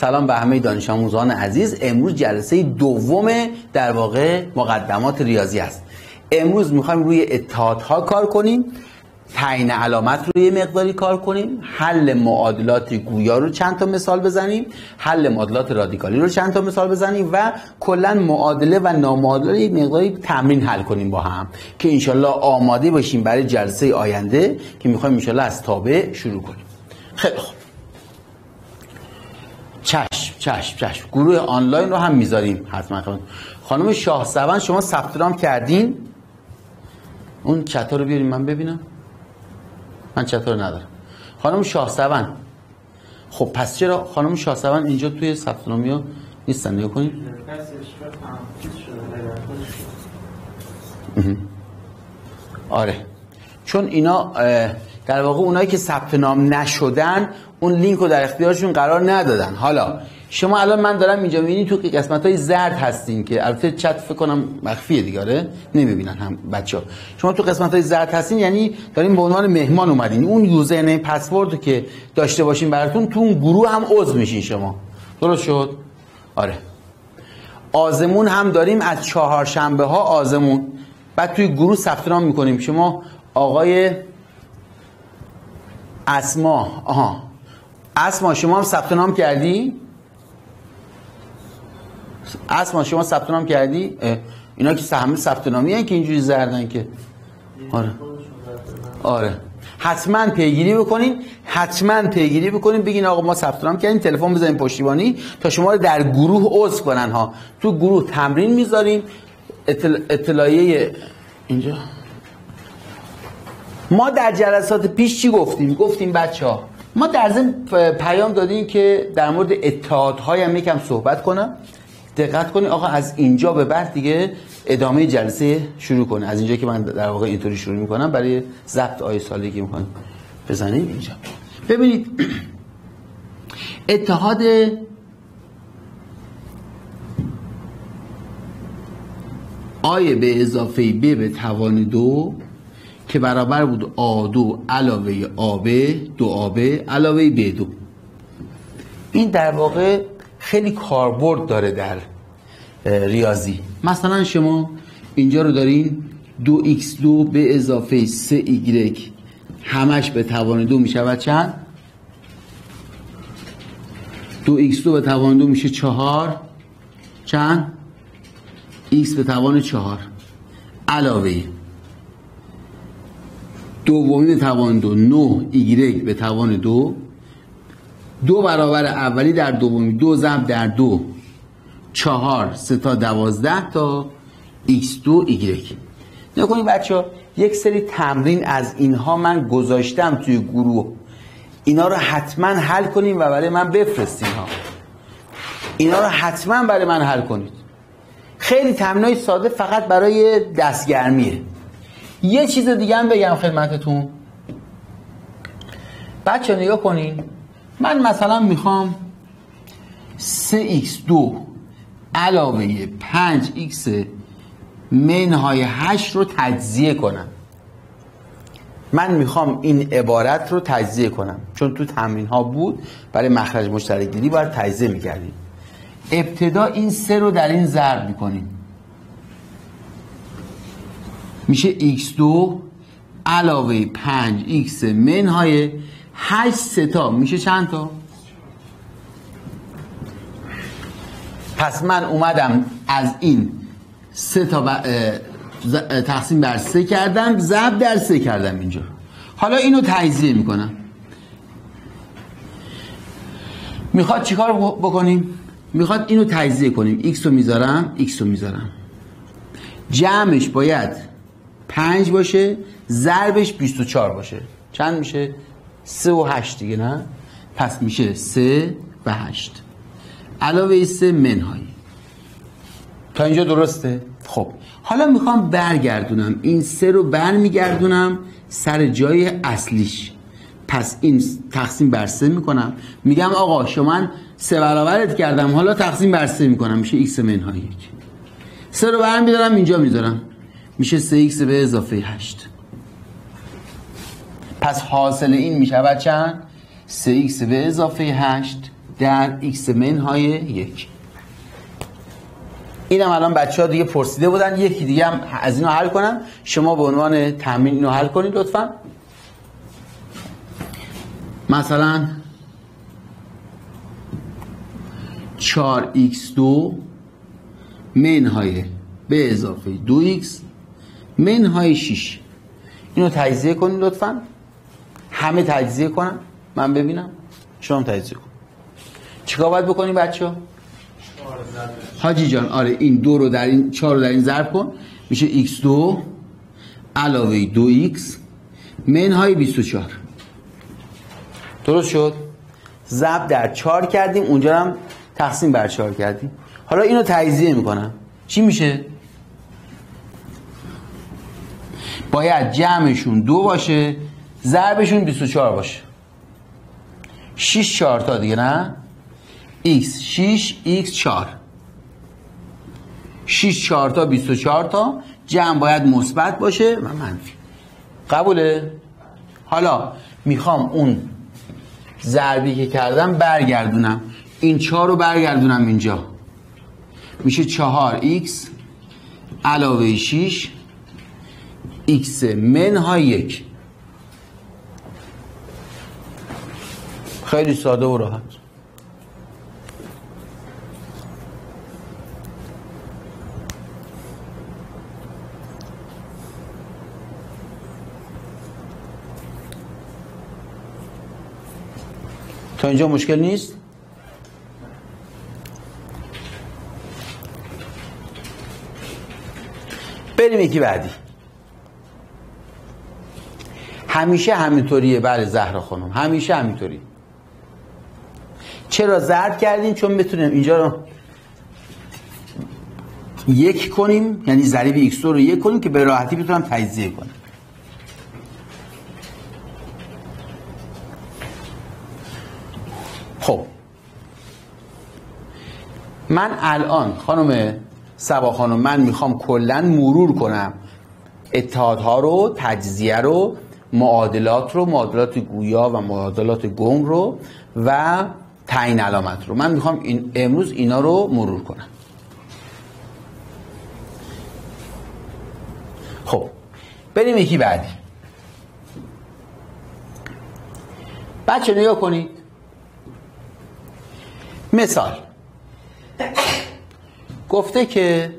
سلام به همه دانش آموزان عزیز. امروز جلسه دوم در واقع مقدمات ریاضی است. امروز می‌خوایم روی اتحادها کار کنیم تعیین علامت روی مقداری کار کنیم حل معادلات گویا رو چند تا مثال بزنیم حل معادلات رادیکالی رو چند تا مثال بزنیم و کلا معادله و نامعادله یک مقداری تمرین حل کنیم با هم که انشالله آماده باشیم برای جلسه آینده که می‌خوایم انشالله از تابع شروع کنیم. خیلی خوب. چشم چشم چشم. گروه آنلاین رو هم می‌ذاریم حتما. خانم شاه سوان شما ثبت نام کردین؟ اون چتا رو بیاریم من ببینم. من چطور ندارم. خانم شاهسوان خب پس چرا خانم شاهسوان اینجا توی ثبت نامی نیستن؟ نگاه کنید آره. چون اینا در واقع اونایی که ثبت نام نشدن اون لینک رو در اختیارشون قرار ندادن. حالا شما الان من دارم اینجا می‌بینید تو قسمت های زرد هستین که البته چت فکر کنم مخفیه دیگه آره؟ نمی‌بینن هم بچه. شما تو قسمت های زرد هستین یعنی دارین به عنوان مهمان اومدین. اون یوزر نیم پسورد که داشته باشین براتون تو اون گروه هم عضو میشین شما. درست شد؟ آره. آزمون هم داریم از چهارشنبه ها آزمون. بعد توی گروه ثبت نام می‌کنیم. شما آقای اسما آها اسما شما هم ثبت نام کردی؟ اسما شما ثبت نام کردی؟ اینا که همه ثبت نامی که اینجوری زردن که. آره. آره. حتما پیگیری بکنین حتما پیگیری بکنین بگین آقا ما ثبت نام کردیم تلفن بزنین پشتیبانی تا شما رو در گروه عضو کنن ها. تو گروه تمرین می‌ذاریم اطل... اطلاعیه اینجا. ما در جلسات پیش چی گفتیم؟ گفتیم بچه ها ما در ضمن پیام دادیم که در مورد اتحادهای هم یکم صحبت کنم. دقت کنید آقا از اینجا به بعد دیگه ادامه جلسه شروع کنه. از اینجا که من در واقع اینطوری شروع می‌کنم برای ضبط آیه سالی که می‌خوایم بزنیم اینجا. ببینید اتحاد آیه به اضافه ب به توان دو که برابر بود آ دو علاوه آب دو آبه علاوه ب دو. این در واقع خیلی کاربرد داره در ریاضی. مثلا شما اینجا رو دارین دو x دو به اضافه سه y همش به توان دو می شود چند؟ دو x دو به توان دو میشه چهار. چند؟ x به توان چهار. علاوه. دومی به توان دو نو y به توان دو. دو برابر اولی در دومی دو ضرب در دو. چهار سه تا دوازده تا x دو y نکنید بچه ها یک سری تمرین از اینها من گذاشتم توی گروه. اینا رو حتما حل کنیم و برای من بفرستین ها. اینا رو حتما برای من حل کنید. خیلی تمرینای ساده فقط برای دستگرمیه. یه چیز دیگه هم بگم خدمتتون. بچه نگاه کنین. من مثلا می‌خوام 3x2 علاوه 5x منهای 8 رو تجزیه کنم. من می‌خوام این عبارت رو تجزیه کنم. چون تو تمرین ها بود برای مخرج مشترک گیری باید تجزیه می‌کردیم. ابتدا این سه رو در این ضرب می‌کنیم. میشه x2 علاوه 5x منهای 8 ستا. میشه چند تا؟ پس من اومدم از این سه تا تقسیم بر سه کردم ضرب در سه کردم اینجا. حالا اینو تجزیه می‌کنم. می‌خواد چیکار بکنیم؟ می‌خواد اینو تجزیه کنیم. x رو می‌ذارم x رو می‌ذارم. جمعش باید پنج باشه ضربش 24 باشه. چند میشه؟ سه و هشت دیگه نه؟ پس میشه سه و هشت. علاوه سه منهایی تا اینجا درسته؟ خب. حالا می‌خوام برگردونم. این سه رو برمیگردونم سر جای اصلیش. پس این تقسیم بر سه می‌کنم. میگم آقا شما سه برابرت کردم. حالا تقسیم بر سه می‌کنم. میشه x منهای یک. سه رو برمیدارم اینجا می‌ذارم. میشه سه x به اضافه هشت. پس حاصل این می‌شود چند؟ 3x به اضافه 8 در x منهای یک. اینم الان بچه ها دیگه پرسیده بودن یکی دیگه هم از اینو حل کنم شما به عنوان تمرین اینو حل کنید لطفا. مثلا 4x2 منهای به اضافه 2x منهای 6 اینو تجزیه کنید لطفا. همه تجزیه کنم من ببینم. شما تجزیه کن. چیکار باید بکنیم بچه ها؟ حاجی جان آره این دو رو در این چهار رو در این ضرب کن. میشه x2 علاوه 2x منهای 24 درست شد؟ ضرب در 4 کردیم اونجا هم تقسیم بر 4 کردیم. حالا اینو تجزیه می‌کنم. چی میشه؟ باید جمعشون دو باشه ضربشون 24 باشه. 6 4 تا دیگه نه؟ x 6 x 4 6 4 تا 24 تا جمع باید مثبت باشه و منفی. قبوله؟ حالا می‌خوام اون ضربی که کردم برگردونم. این 4 رو برگردونم اینجا. میشه 4 x علاوه 6 x منهای یک. خیلی ساده و راحت. تا اینجا مشکل نیست؟ بریم یکی بعدی. همیشه همینطوریه. بله زهرا خانم. همیشه همینطوری. چرا زرد کردیم؟ چون بتونیم اینجا رو یک کنیم یعنی ضریب x رو یک کنیم که به راحتی بتونم تجزیه کنم. خب. من الان خانم سبا خانم من می‌خوام کلا مرور کنم. اتحادها رو تجزیه رو معادلات رو معادلات گویا و معادلات گم رو و تعیین علامت رو. من می‌خوام این امروز اینا رو مرور کنم. خب بریم یکی بعدی. بچه نگاه کنید. مثال. گفته که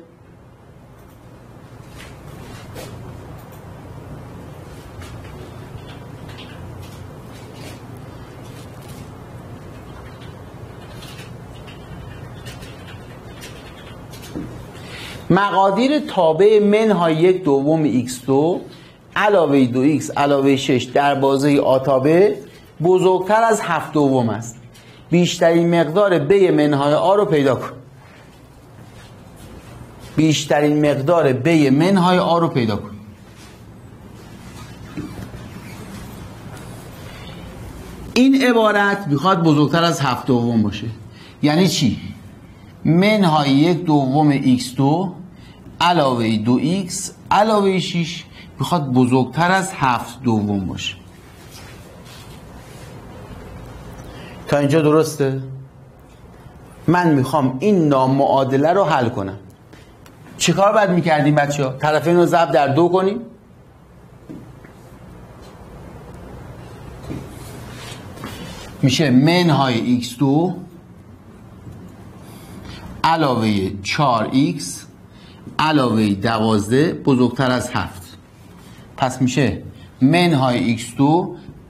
مقادیر تابع منهای یک دوم x2 علاوه دو x علاوه 6 در بازه آتابه بزرگتر از هفت دوم است. بیشترین مقدار ب منهای آ رو پیدا کن. بیشترین مقدار ب منهای آ رو پیدا کن. این عبارت می‌خواد بزرگتر از هفت دوم باشه. یعنی چی؟ منهای یک دوم x2 علاوه دو x علاوه 6 می‌خواد بزرگتر از هفت دوم باشه تا اینجا درسته؟ من می‌خوام این نامعادله رو حل کنم چیکار باید می‌کردیم بچه ها؟ طرفین رو ضرب در دو کنیم میشه منهای x2 علاوه 4x علاوه 12 بزرگتر از 7 پس میشه منهای x2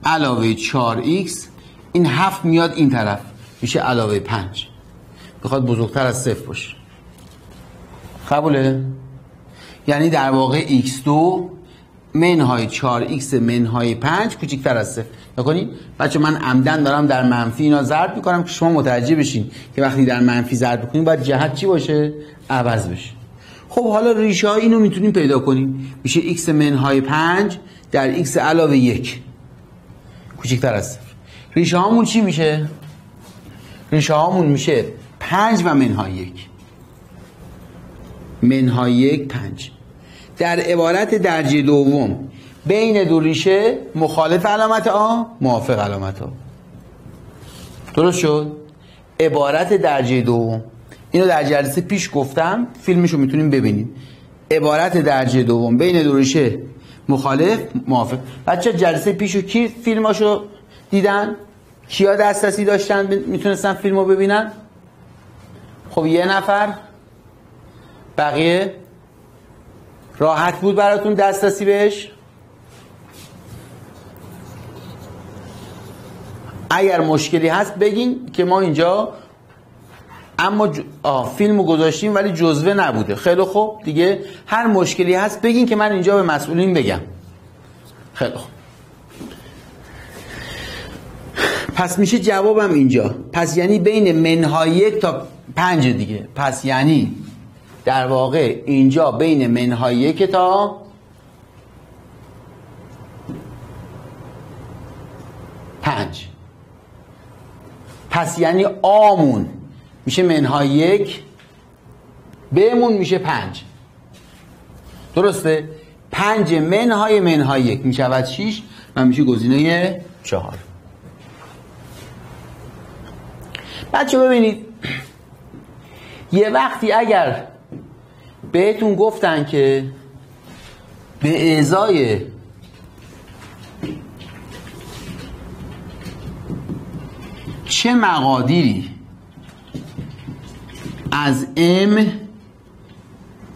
علاوه 4x این 7 میاد این طرف. میشه علاوه 5 بخواد بزرگتر از 0 باشه. قبوله؟ یعنی در واقع x2 منهای 4x منهای 5 کوچکتر از 0 نکنید بچه من عمدن دارم در منفی اینا ضرب می‌کنم که شما متوجه بشین که وقتی در منفی ضرب می‌کنیم باید جهت چی باشه؟ عوض بشه. خب حالا ریشه های اینو می‌تونیم پیدا کنیم. میشه x منهای 5 در x علاوه 1 کوچکتر از 0 ریشه هامون چی میشه؟ ریشه هامون میشه 5 و منهای 1 منهای 1 5 در عبارت درجه دوم بین دو ریشه مخالف علامت آ موافق علامت آ. درست شد؟ عبارت درجه دوم. اینو در جلسه پیش گفتم فیلمشو می‌تونیم ببینیم. عبارت درجه دوم بین دو ریشه مخالف موافق. بچه جلسه پیشو کی فیلماشو دیدن؟ کیا دسترسی داشتن؟ می‌تونستن فیلمو ببینن؟ خب یه نفر. بقیه؟ راحت بود براتون دسترسی بهش؟ اگر مشکلی هست بگین که ما اینجا اما ج... فیلمو گذاشتیم ولی جزوه نبوده. خیلی خوب. دیگه هر مشکلی هست بگین که من اینجا به مسئولین بگم. خیلی خوب. پس میشه جوابم اینجا. پس یعنی بین منهای یک تا پنج دیگه. پس یعنی در واقع اینجا بین منهای یک تا پنج. پس یعنی آمون. میشه منهای یک بمون میشه پنج. درسته؟ پنج منهای منهای یک. می‌شود شیش و میشه گزینه چهار. بچه ببینید. یه وقتی اگر بهتون گفتن که به ازای چه مقادیری از m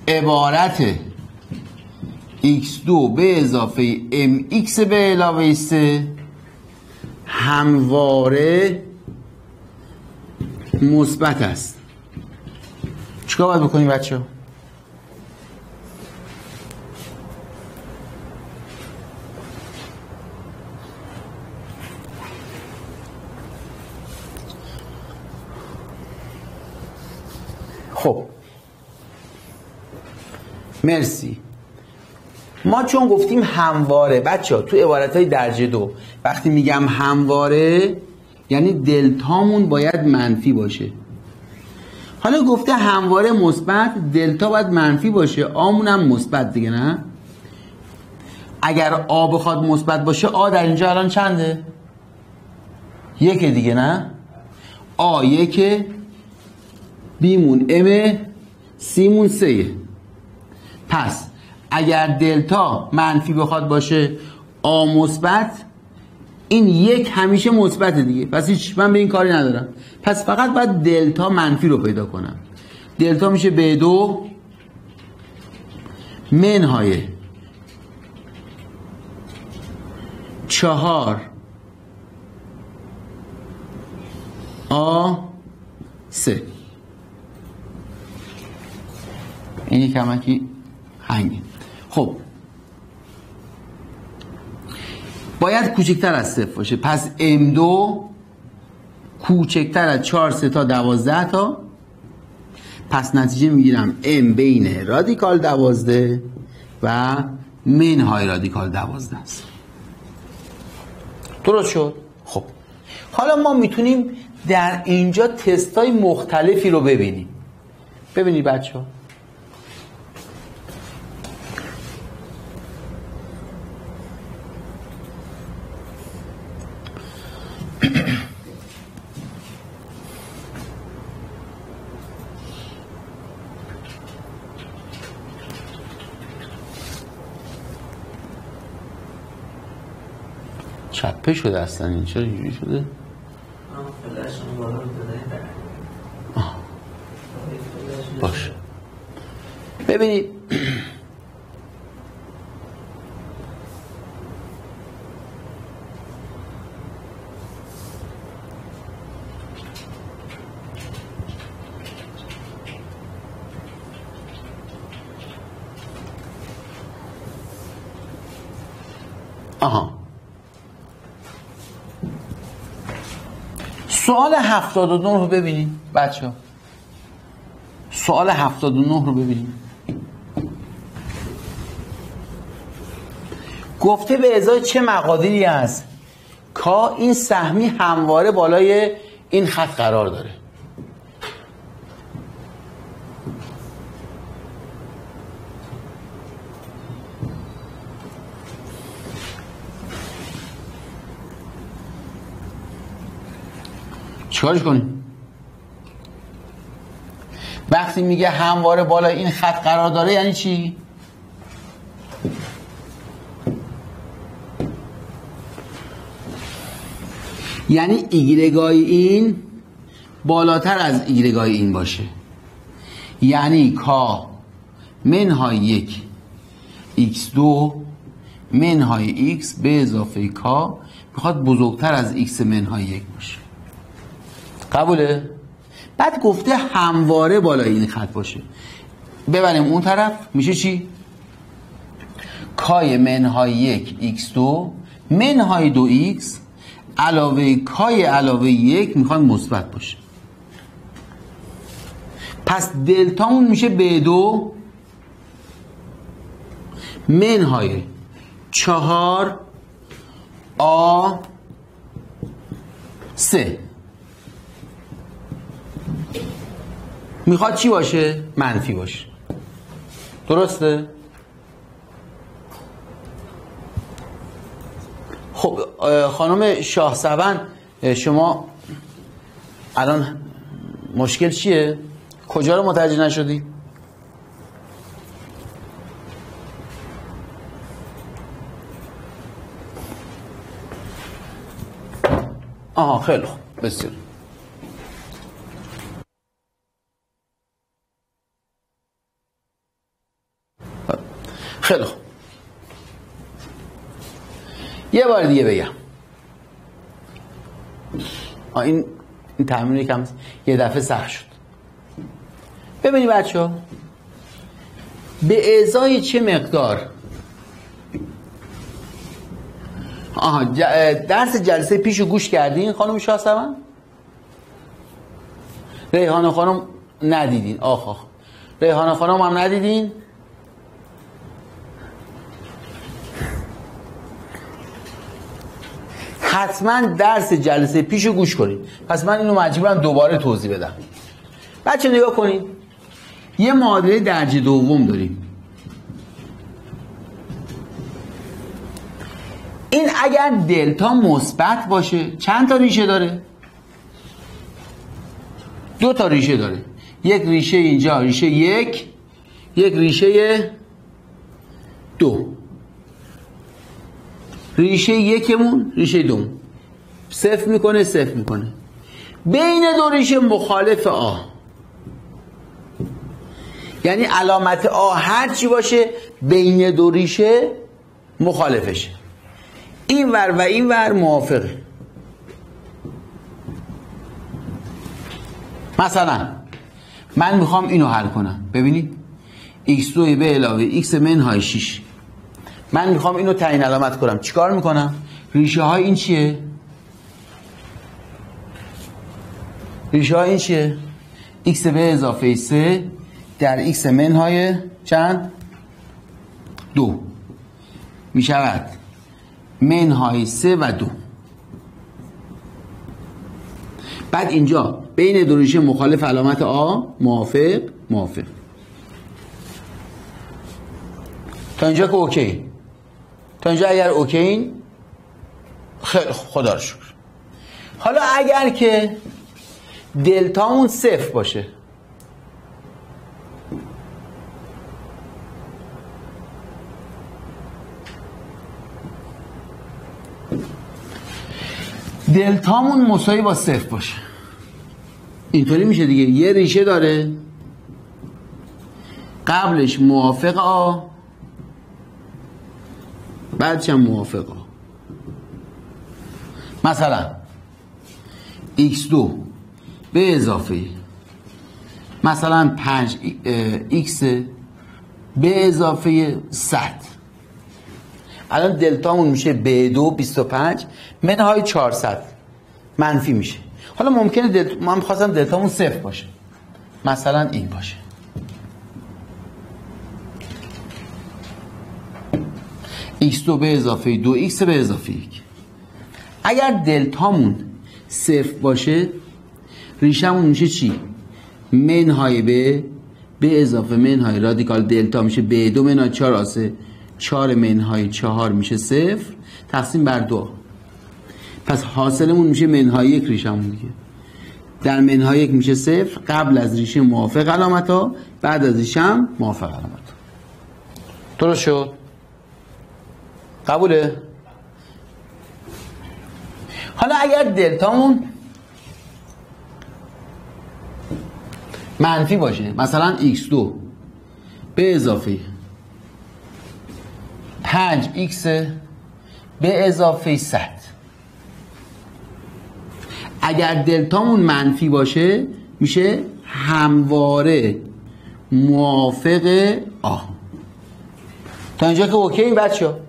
عبارت x2 به اضافه mx به علاوه 3 همواره مثبت است. چیکار باید بکنیم بچه خب. مرسی. ما چون گفتیم همواره بچه ها تو عبارت های درجه دو وقتی میگم همواره یعنی دلتامون باید منفی باشه. حالا گفته همواره مثبت دلتا باید منفی باشه. آمون هم مثبت دیگه نه؟ اگر آ بخواد مثبت باشه آ در اینجا الان چنده؟ یک دیگه نه؟ آ یک بیمون ام سیمون سه. پس اگر دلتا منفی بخواد باشه آ مثبت این یک همیشه مثبت دیگه. پس هیچ من به این کاری ندارم. پس فقط باید دلتا منفی رو پیدا کنم. دلتا میشه به دو منهای چهار آ سه. این کمکی هنگه خب. باید کوچکتر از صفر باشه. پس M2 کوچکتر از 4 3 تا 12 تا. پس نتیجه می‌گیرم M بین رادیکال 12 و منهای رادیکال 12 است. درست شد؟ خب. حالا ما می‌تونیم در اینجا تستای مختلفی رو ببینیم. ببینید بچه ها چپه شده اصلا این. چرا اینجوری شده؟ آه. باشه. ببینید آها سوال 79 رو ببینیم بچه سوال 79 رو ببینیم. گفته به ازای چه مقادیری هست؟ کا این سهمی همواره بالای این خط قرار داره. چیکارش کنیم وقتی میگه همواره بالا این خط قرار داره یعنی چی؟ یعنی ایگرگای این بالاتر از ایگرگای این باشه. یعنی کا منهای یک x2 منهای x به اضافه کا می‌خواد بزرگتر از x منهای یک باشه. قبوله؟ بعد گفته همواره بالای این خط باشه ببریم اون طرف میشه چی؟ کای منهای یک x2 منهای دو x علاوه کای علاوه یک می‌خواد مثبت باشه پس دلتامون میشه به دو منهای چهار آ سه می‌خواد چی باشه؟ منفی باشه درسته؟ خب خانم شاه شما الان مشکل چیه؟ کجا رو متوجه نشدی؟ آها خیلی خوب بسیار خیلی یه بار دیگه بگم. این این تمرین یکم یه دفعه سخت شد. ببینید بچه ها به ازای چه مقدار؟ آها درس جلسه پیشو گوش کردین خانم شاسمن ریحانه خانم ندیدین. آخ آخ. ریحانه خانم هم ندیدین؟ حتما درس جلسه پیشو گوش کنید. پس من اینو مجبورم دوباره توضیح بدم. بچه نگاه کنید. یه معادله درجه دوم داریم. این اگر دلتا مثبت باشه چند تا ریشه داره؟ دو تا ریشه داره. یک ریشه اینجا ریشه یک یک ریشه دو. ریشه یکمون ریشه دوم. صفر می‌کنه صفر می‌کنه. بین دو ریشه مخالف آ. یعنی علامت آ هر چی باشه بین دو ریشه مخالفشه. این ور و این ور موافقه. مثلا من می‌خوام اینو حل کنم. ببینید. X2 به علاوه x منهای 6 من می‌خوام اینو تعیین علامت کنم. چیکار می‌کنم؟ ریشه های این چیه؟ ریشه های این چیه؟ X به اضافه 3 در x منهای چند؟ دو. می‌شود منهای سه و دو. بعد اینجا بین دو ریشه مخالف علامت آ موافق موافق. تا اینجا که اوکی. اینجا اگر اوکی خیلی خدا رو شکر. حالا اگر که دلتامون صفر باشه. دلتامون مساوی با صفر باشه. اینطوری میشه دیگه. یه ریشه داره. قبلش موافق آ بعدش هم موافق آ مثلا x2 به اضافه. مثلا 5 x به اضافه 100 الان دلتامون میشه به دو 25 منهای 400 منفی میشه. حالا ممکنه دلت... من خواستم دلتامون صفر باشه. مثلا این باشه. X2 به اضافه 2 x به اضافه 1 اگر دلتامون صفر باشه ریشمون میشه چی؟ منهای به به اضافه منهای رادیکال دلتا میشه به دو منهای 4 آسه. 4 منهای 4 میشه صفر تقسیم بر دو. پس حاصلمون میشه منهای یک ریشمون دیگه. در منهای یک میشه صفر قبل از ریشه موافق علامت ها بعد از ریشه هم موافق علامت ها درست شد؟ قبوله؟ حالا اگر دلتامون منفی باشه مثلا x2 به اضافه 5x به اضافه 100 اگر دلتامون منفی باشه میشه همواره موافق آ. تا اینجا که اوکی بچه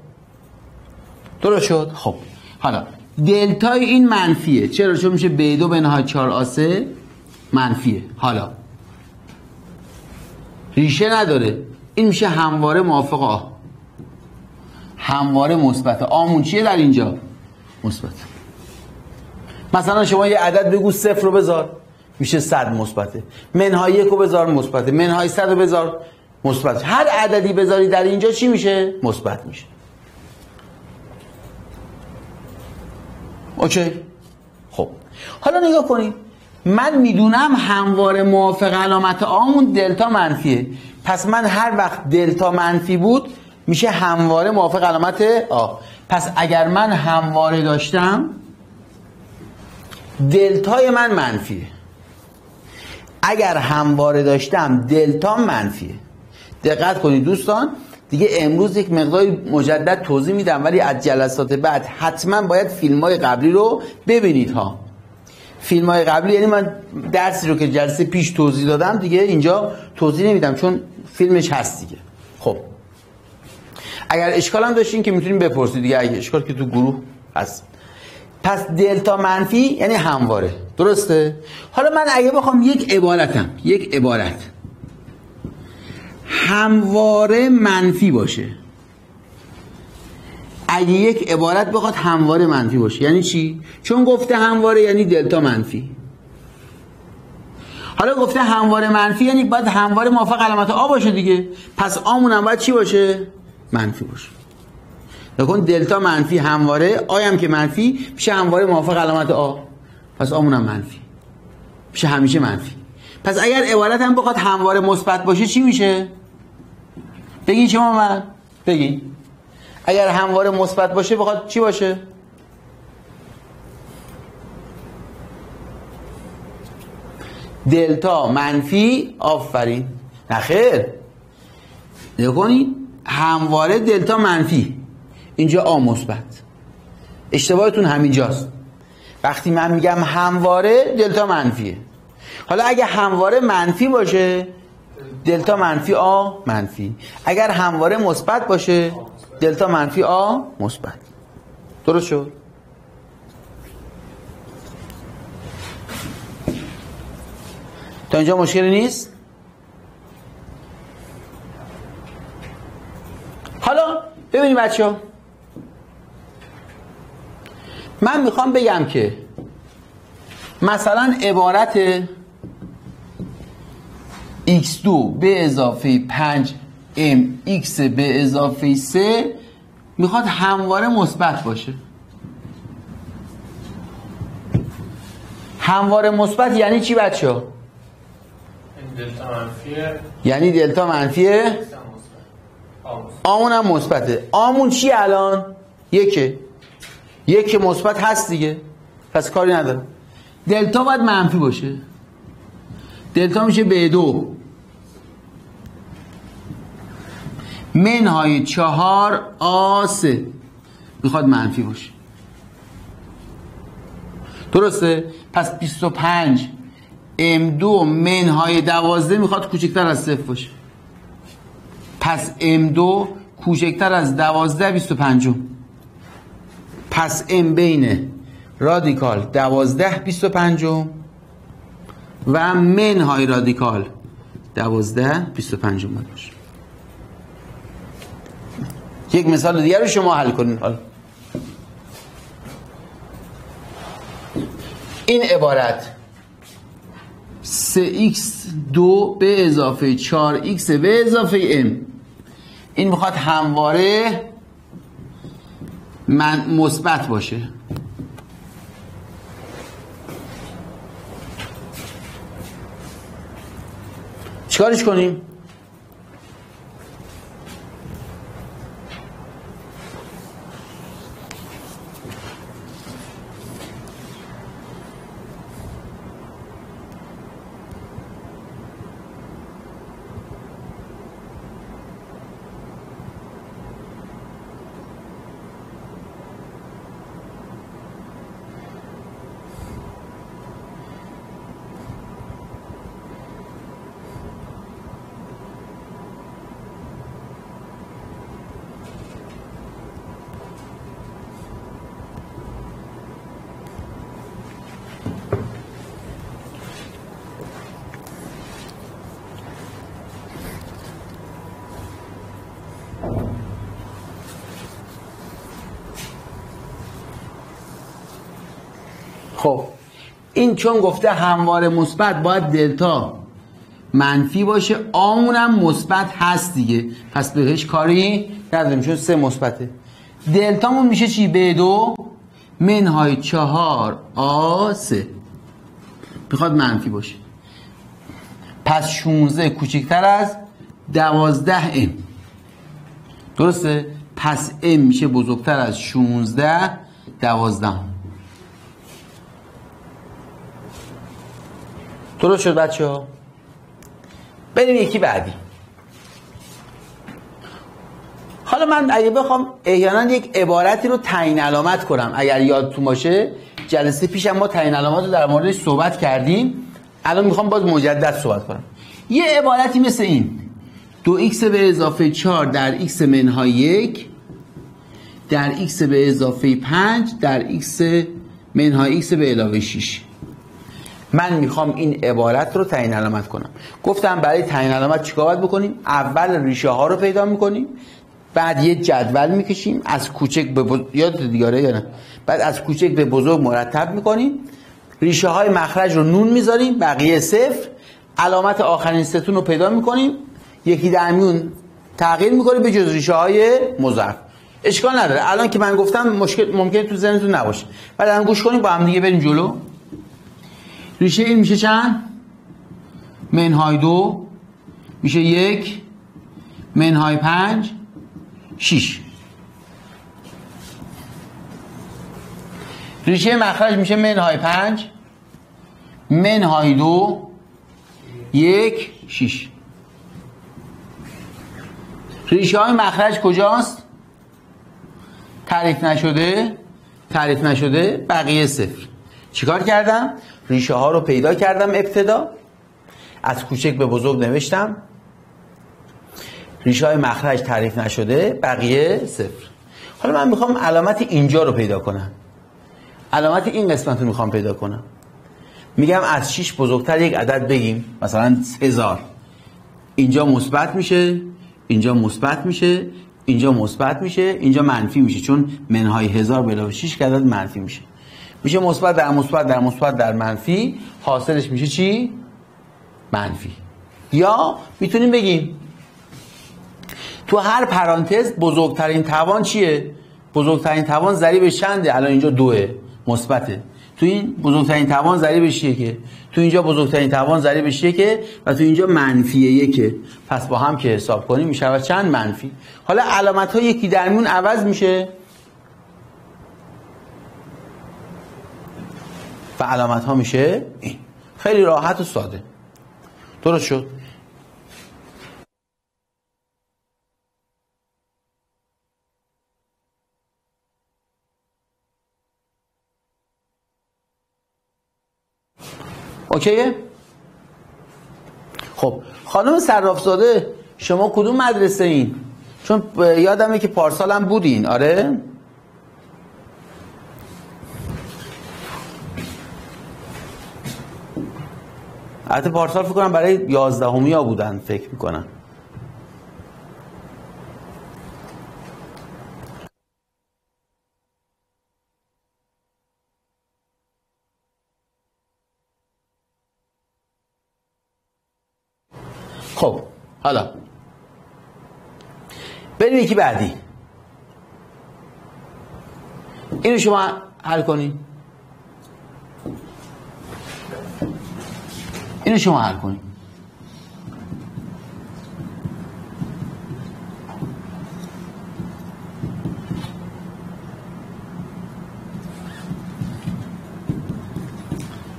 درست شد؟ خب. حالا دلتای این منفیه. چرا؟ چون میشه ب دو به نهای 4 آسه منفیه. حالا. ریشه نداره. این میشه همواره موافق آ همواره مثبت. آمون چیه در اینجا؟ مثبت. مثلا شما یه عدد بگو صفر رو بذار. میشه صد مثبته. منهای یک رو بذار مثبته. منهای صد رو بذار مثبت. هر عددی بذاری در اینجا چی میشه؟ مثبت میشه. اوکی. خب. حالا نگاه کنید من می‌دونم همواره موافق علامت آمون دلتا منفیه. پس من هر وقت دلتا منفی بود میشه همواره موافق علامت آ. پس اگر من همواره داشتم دلتای من منفیه. اگر همواره داشتم دلتا منفیه. دقت کنید دوستان. دیگه امروز یک مقداری مجدد توضیح میدم ولی از جلسات بعد حتما باید فیلم های قبلی رو ببینید ها. فیلم های قبلی یعنی من درسی رو که جلسه پیش توضیح دادم دیگه اینجا توضیح نمیدم چون فیلمش هست دیگه. خب. اگر اشکال هم داشتین که می‌تونیم بپرسید دیگه اگه اشکال که تو گروه هست. پس دلتا منفی یعنی همواره. درسته؟ حالا من اگه بخوام یک عبارتم یک عبارت همواره منفی باشه. اگه یک عبارت بخواد همواره منفی باشه یعنی چی؟ چون گفته همواره یعنی دلتا منفی. حالا گفته همواره منفی یعنی باید همواره موافق علامت آ باشه دیگه. پس آمون هم باید چی باشه؟ منفی باشه. نکن دلتا منفی همواره آیم که منفی میشه همواره موافق علامت آ. پس آمون هم منفی. میشه همیشه منفی. پس اگر عبارت هم بخواد همواره مثبت باشه چی میشه؟ بگین شما من بگین اگر همواره مثبت باشه بخواد چی باشه؟ دلتا منفی آفرین. نخیر نکنید همواره دلتا منفی. اینجا آ مثبت. اشتباهتون همینجاست. وقتی من میگم همواره دلتا منفیه. حالا اگه همواره منفی باشه دلتا منفی آ منفی. اگر همواره مثبت باشه دلتا منفی آ مثبت. درست شد؟ تا اینجا مشکلی نیست؟ حالا ببینید بچه ها من می‌خوام بگم که مثلا عبارت x2 به اضافه 5 m x به اضافه 3 می‌خواد همواره مثبت باشه. همواره مثبت یعنی چی بچه ها؟ دلتا منفیه. یعنی دلتا منفیه؟ آمون هم مثبته. آمون چی الان؟ یکه. یک مثبت هست دیگه. پس کاری نداره دلتا باید منفی باشه. دلتا میشه به دو. منهای چهار آسه می‌خواد منفی باشه. درسته؟ پس 25 ام دو منهای دوازده می‌خواد کوچکتر از صفر باشه. پس ام دو کوچکتر از دوازده بیست و پنجم. پس ام بین رادیکال دوازده بیست و منهای رادیکال. دوازده بیست و پنجم باشه یک مثال دیگر رو شما حل کنید حالا. این عبارت 3x2 به اضافه 4x به اضافه m این می‌خواد همواره من مثبت باشه. چیکارش کنیم خب این چون گفته هموار مثبت باید دلتا منفی باشه آمونم مثبت هست دیگه. پس بهش کاری نداریم چون سه مثبته. دلتامون میشه چی؟ به دو منهای چهار آ سه. می‌خواد منفی باشه. پس 16 کوچکتر از دوازده ام. درسته؟ پس ام میشه بزرگتر از 16 دوازده. درست شد بچه ها بریم یکی بعدی. حالا من اگه بخوام احیانا یک عبارتی رو تعیین علامت کنم اگر یادتون باشه جلسه پیشم ما تعیین علامات رو در موردش صحبت کردیم. الان می‌خوام باز مجدد صحبت کنم. یه عبارتی مثل این. دو ایکس به اضافه 4 در ایکس منهای یک در ایکس به اضافه 5 در ایکس منهای ایکس به علاوه 6 من می‌خوام این عبارت رو تعیین علامت کنم. گفتم برای تعیین علامت چیکار باید بکنیم؟ اول ریشه ها رو پیدا می‌کنیم بعد یه جدول می‌کشیم از کوچک به بزرگ یادتون دیگه آره یا نه؟ بعد از کوچک به بزرگ مرتب می‌کنیم ریشه های مخرج رو نون می‌ذاریم بقیه صفر علامت آخرین ستون رو پیدا می‌کنیم یکی در میون تغییر می‌کنه به جز ریشه های مضاعف اشکال نداره. الان که من گفتم مشکل ممکنه تو ذهنتون نباشه. بعد الان گوش کنیم با هم دیگه بریم جلو. ریشه این میشه چند منهای دو میشه یک منهای پنج شیش ریشه مخرج میشه منهای پنج منهای دو یک شیش ریشه های مخرج کجاست؟ تعریف نشده تعریف نشده بقیه صفر چیکار کردم؟ ریشه ها رو پیدا کردم ابتدا. از کوچک به بزرگ نوشتم. ریشه های مخرج تعریف نشده بقیه صفر. حالا من می‌خوام علامت اینجا رو پیدا کنم. علامت این قسمت رو می‌خوام پیدا کنم. میگم از 6 بزرگتر یک عدد بگیم. مثلا هزار اینجا مثبت میشه اینجا مثبت میشه اینجا مثبت میشه اینجا منفی میشه. چون منهای هزار به علاوه 6 عدد منفی میشه. میشه مثبت در مثبت در مثبت در منفی حاصلش میشه چی؟ منفی. یا می‌تونیم بگیم تو هر پرانتز بزرگترین توان چیه؟ بزرگترین توان ضریبش چنده؟ الان اینجا دوه مثبته. تو این بزرگترین توان ضریبش که؟ تو اینجا بزرگترین توان ضریبش که؟ و تو اینجا منفی یکه. پس با هم که حساب کنیم میشه چند منفی؟ حالا علامت ها یکی در میون عوض میشه. و علامت ها میشه این. خیلی راحت و ساده. درست شد. اوکیه؟ خب خانم صرافزاده شما کدوم مدرسه این؟ چون یادمه که پارسال هم بودین. آره؟ حتی پارسال فکر کنم برای یازدهمی ها بودن فکر می‌کنم. خب حالا. بریم یکی بعدی. اینو شما حل کنید اینو شما حل کنید.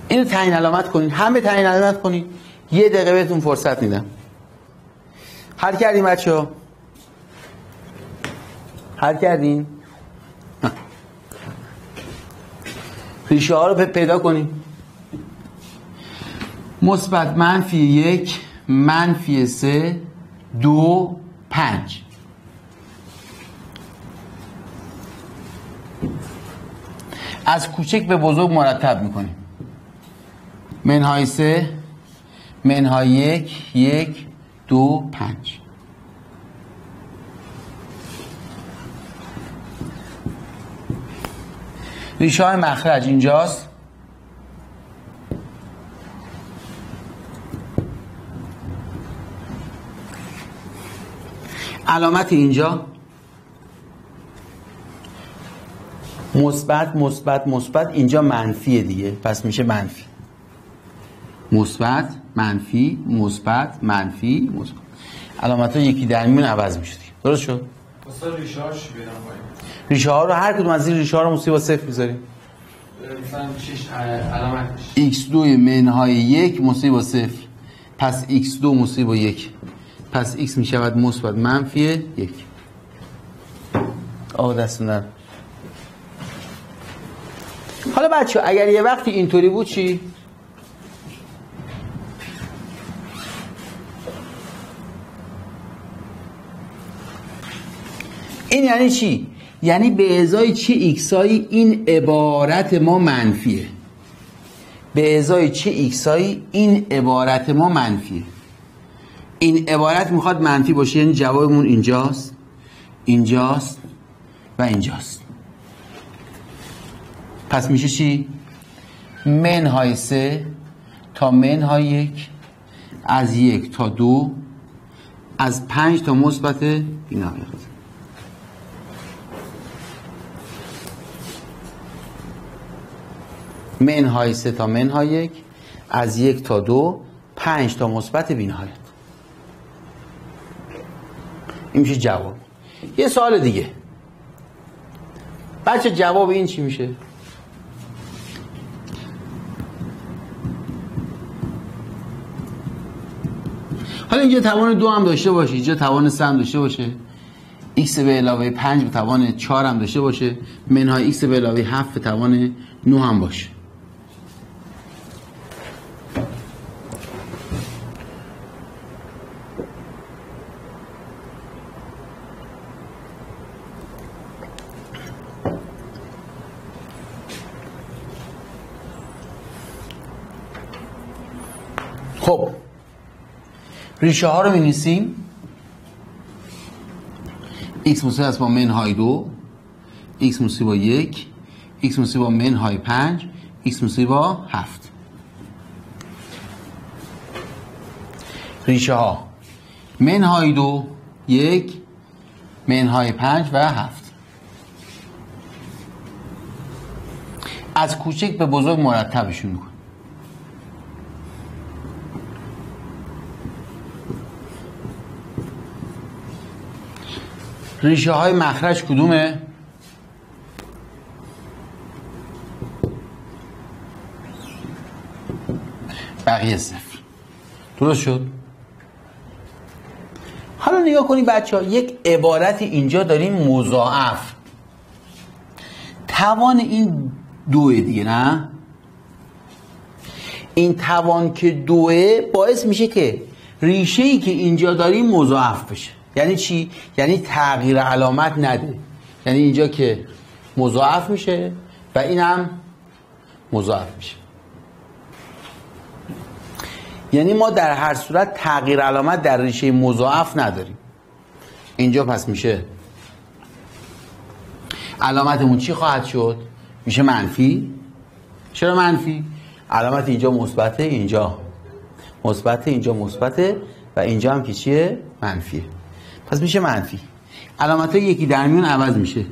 اینو تعیین علامت کنید. همه تعیین علامت کنید. یه دقیقه بهتون فرصت میدم. حل کردیم بچه ها حل کردین؟ ریشه ها رو پیدا کنیم مثبت منفی یک منفی سه دو پنج. از کوچک به بزرگ مرتب می‌کنیم. منهای سه منهای یک یک دو پنج. ریشه های مخرج اینجاست. علامت اینجا. مثبت مثبت مثبت اینجا منفیه دیگه. پس میشه منفی. مثبت منفی مثبت منفی مثبت. علامت ها یکی در میون عوض میشه درست شد؟ ریشه هاش ها رو هر کدوم از این ریشه ها رو موسی با صفر می‌ذاریم مثلا چیش علامتش. x2 منهای یک موسی با صفر. پس x2 موسی با یک. پس x می‌شود مثبت منفی یک آقا دست نرم. حالا بچه اگر یه وقتی اینطوری بود چی؟ این یعنی چی؟ یعنی به ازای چه ایکسایی این عبارت ما منفیه به ازای چه ایکسایی این عبارت ما منفیه این عبارت می‌خواد منفی باشه یعنی جوابمون اینجاست. اینجاست و اینجاست. پس میشه چی؟ منهای سه تا منهای یک از یک تا دو از پنج تا مثبت بینهایت منهای سه تا منهای یک از یک تا دو پنج تا مثبت بینهایت. این میشه جواب. یه سوال دیگه. بچه جواب این چی میشه؟ حالا اینجا توان دو هم داشته باشه اینجا توان سه هم داشته باشه. X به علاوه 5 به توان 4 هم داشته باشه. منهای x به علاوه 7 به توان 9 هم باشه خب ریشه ها رو می نیسیم x است با منهای دو x مساوی با یک x مساوی با منهای پنج x مساوی با هفت. ریشه ها منهای دو یک منهای پنج و هفت. از کوچک به بزرگ مرتبشون کن ریشه های مخرج کدومه؟ بقیه صفر درست شد؟ حالا نگاه کنید بچه ها یک عبارت اینجا داریم مضاعف توان این دوه دیگه نه این توان که دوه باعث میشه که ریشه ای که اینجا داریم مضاعف بشه یعنی چی؟ یعنی تغییر علامت نده. یعنی اینجا که مضاعف میشه و این هم مضاعف میشه. یعنی ما در هر صورت تغییر علامت در ریشه مضاعف نداریم. اینجا پس میشه علامتمون چی خواهد شد؟ میشه منفی. چرا منفی؟ علامت اینجا مثبته اینجا. مثبته اینجا مثبته و اینجا هم که چیه؟ منفیه. پس میشه منفی. علامت های یکی در میون عوض میشه.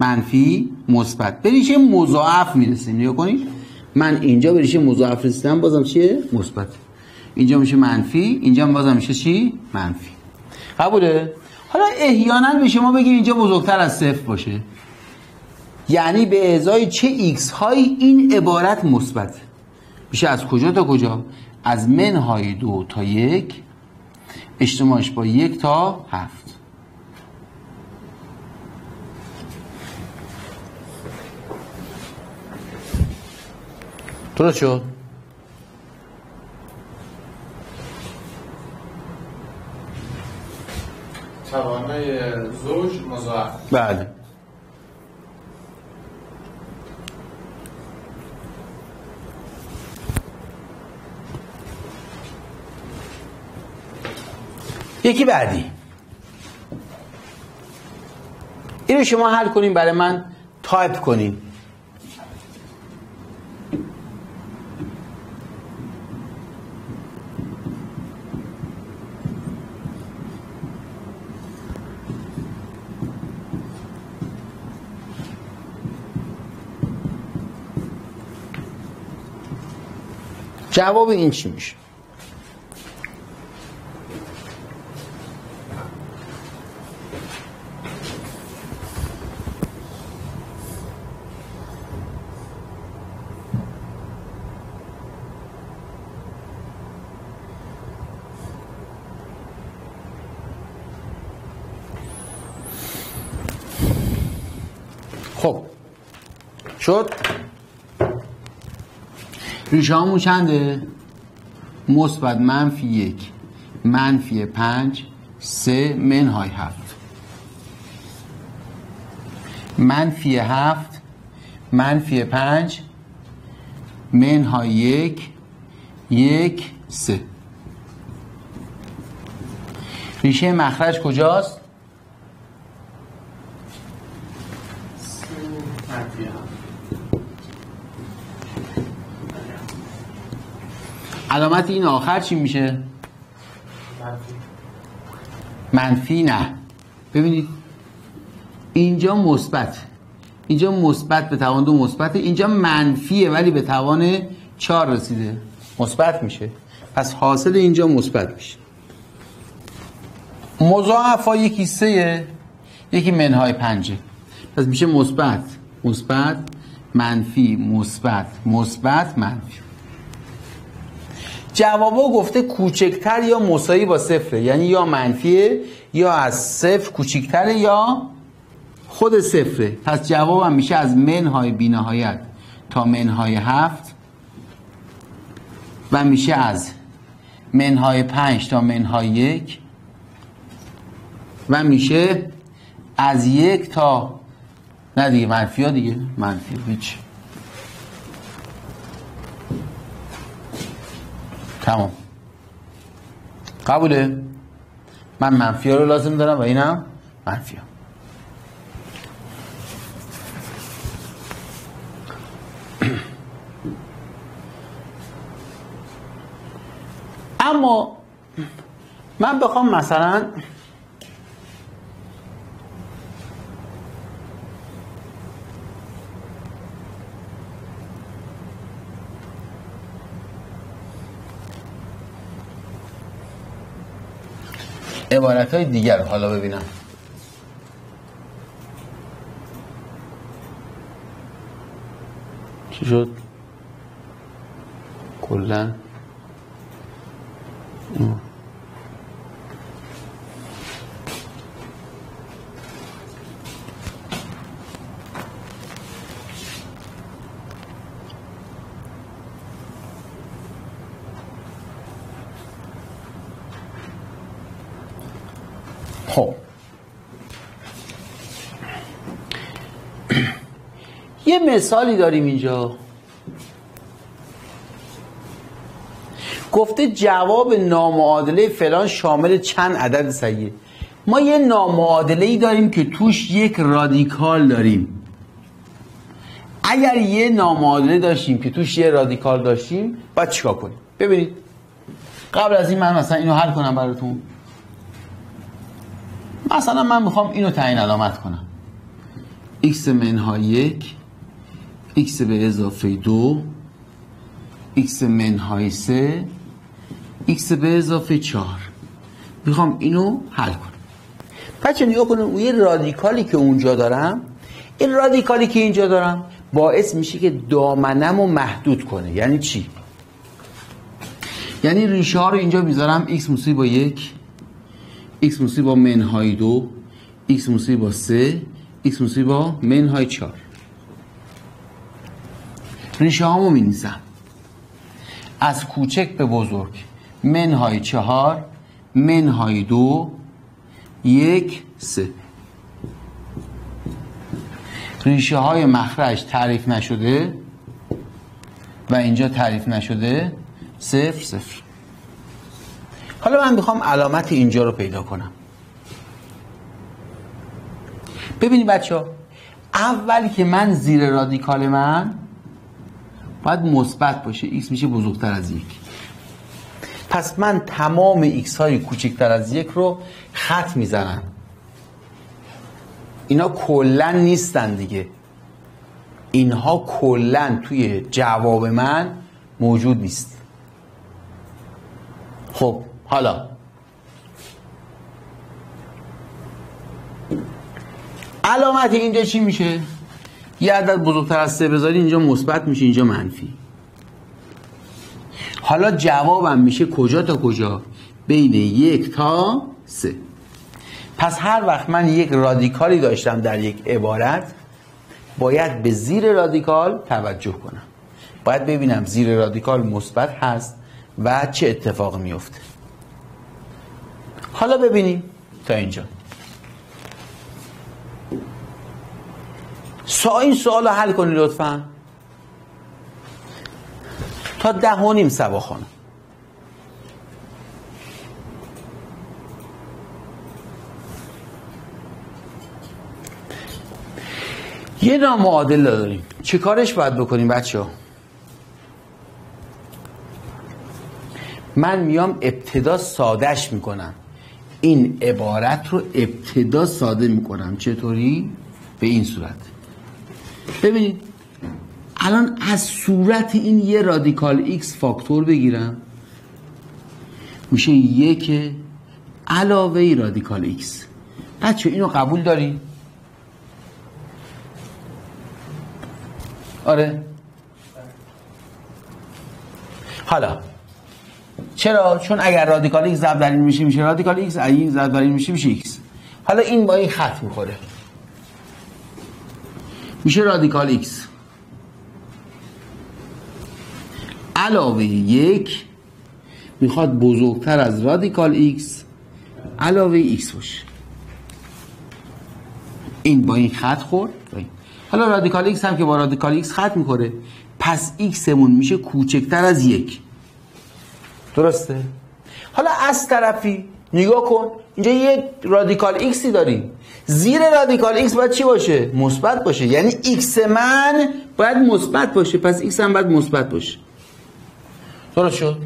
منفی مثبت. به ریشه مضاعف می‌رسیم. نگاه کنید. من اینجا به ریشه مضاعف رسیدم بازم چیه؟ مثبت. اینجا میشه منفی اینجا بازم میشه چی؟ منفی. قبوله؟ حالا احیانا به شما بگیم اینجا بزرگتر از صفر باشه. یعنی به ازای چه ایکس هایی این عبارت مثبت؟ میشه از کجا تا کجا؟ از منهای دو تا یک اجتماعش با یک تا هفت. درست شد؟ توانای زوج مضاعف. بله. یکی بعدی. اینو شما حل کنیم برای من تایپ کنیم جواب این چی میشه خب شد؟ ریشه همون چنده؟ مثبت منفی یک منفی پنج سه منهای هفت. منفی هفت منفی پنج منهای یک یک سه. ریشه مخرج کجاست؟ منفی هم علامت این آخر چی میشه؟ منفی. نه. ببینید اینجا مثبت. اینجا مثبت به توان دو مثبت اینجا منفیه ولی به توان چهار رسیده. مثبت میشه. پس حاصل اینجا مثبت میشه. مضاعف یکی سه یکی منهای پنجه. پس میشه مثبت. مثبت منفی مثبت. مثبت منفی. جوابا گفته کوچکتر یا مساوی با صفره. یعنی یا منفیه یا از صفر کوچکتره یا خود صفره. پس جوابم میشه از منهای بینهایت تا منهای هفت و میشه از منهای پنج تا منهای یک و میشه از یک تا نه دیگه منفی ها دیگه. منفی هیچ. تمام. قبوله؟ من منفی رو لازم دارم و اینم منفی اما من بخوام مثلا عبارت های دیگر حالا ببینم چی شد؟ کلا خب یه مثالی داریم اینجا. گفته جواب نامعادله فلان شامل چند عدد صحیحه ما یه نامعادله ای داریم که توش یک رادیکال داریم. اگر یه نامعادله داشتیم که توش یه رادیکال داشتیم باید چیکار کنیم؟ ببینید. قبل از این من مثلا اینو حل کنم براتون. مثلا من می‌خوام اینو تعیین علامت کنم. X منهای یک x به اضافه دو x منهای سه x به اضافه چهار. می‌خوام اینو حل کنم. بچه نگاه کنیم اون یه رادیکالی که اونجا دارم این رادیکالی که اینجا دارم باعث میشه که دامنم رو محدود کنه. یعنی چی؟ یعنی ریشه ها رو اینجا می‌ذارم x موسی با یک. X موسی با منهای دو x موسی با سه x موسی با منهای چهار. ریشه هامو می نیزم از کوچک به بزرگ. منهای چهار منهای دو یک سه. ریشه های مخرج تعریف نشده و اینجا تعریف نشده صفر صفر. حالا من می‌خوام علامت اینجا رو پیدا کنم. ببینید بچه ها اولی که من زیر رادیکال من باید مثبت باشه. X میشه بزرگتر از یک. پس من تمام x های کوچکتر از یک رو خط می‌زنم. اینا کلا نیستن دیگه. اینها کلا توی جواب من موجود نیست. خب حالا. علامت اینجا چی میشه؟ یه عدد بزرگتر از سه بذاری اینجا مثبت میشه اینجا منفی. حالا جوابم میشه کجا تا کجا؟ بین یک تا سه. پس هر وقت من یک رادیکالی داشتم در یک عبارت باید به زیر رادیکال توجه کنم. باید ببینم زیر رادیکال مثبت هست و چه اتفاق میفته. حالا ببینیم. تا اینجا. سا این سوال رو حل کنی لطفا. تا ده و نیم سبا خانم. یه نامعادل داریم. چه کارش باید بکنیم بچه من میام ابتدا سادش می‌کنم. این عبارت رو ابتدا ساده می‌کنم. چطوری؟ به این صورت. ببینید الان از صورت این یه رادیکال x فاکتور بگیرم. میشه یک علاوه رادیکال x بچه اینو قبول داری؟ آره. حالا چرا؟ چون اگر رادیکال x ضرب در این میشه میشه رادیکال x این ضرب در این میشه میشه x حالا این با این خط می‌خوره. میشه رادیکال x علاوه یک می‌خواد بزرگتر از رادیکال x علاوه x باشه. این با این خط خورد. حالا رادیکال x هم که با رادیکال x خط می‌خوره پس x مون میشه کوچکتر از یک. درسته؟ حالا از طرفی نگاه کن اینجا یه رادیکال ایکسی داریم. زیر رادیکال ایکس باید چی باشه؟ مثبت باشه. یعنی ایکس من باید مثبت باشه. پس ایکس هم باید مثبت باشه. درست شد؟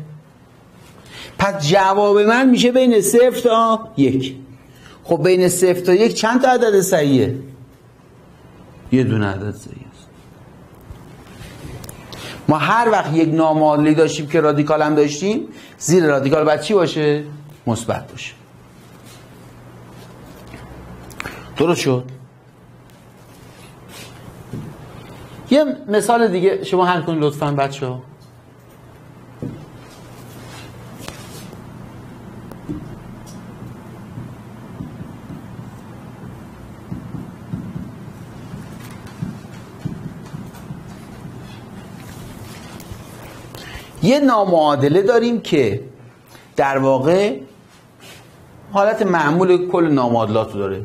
پس جواب من میشه بین صفر تا یک. خب بین صفر تا یک چند تا عدد صحیحه؟ یه دونه عدد صحیح است ما هر وقت یک نامعادلی داشتیم که رادیکال هم داشتیم زیر رادیکال باید چی باشه؟ مثبت باشه. درست شد؟ یه مثال دیگه شما حل کنید لطفا بچه ها یه نامعادله داریم که در واقع حالت معمول کل نامعادلات داره.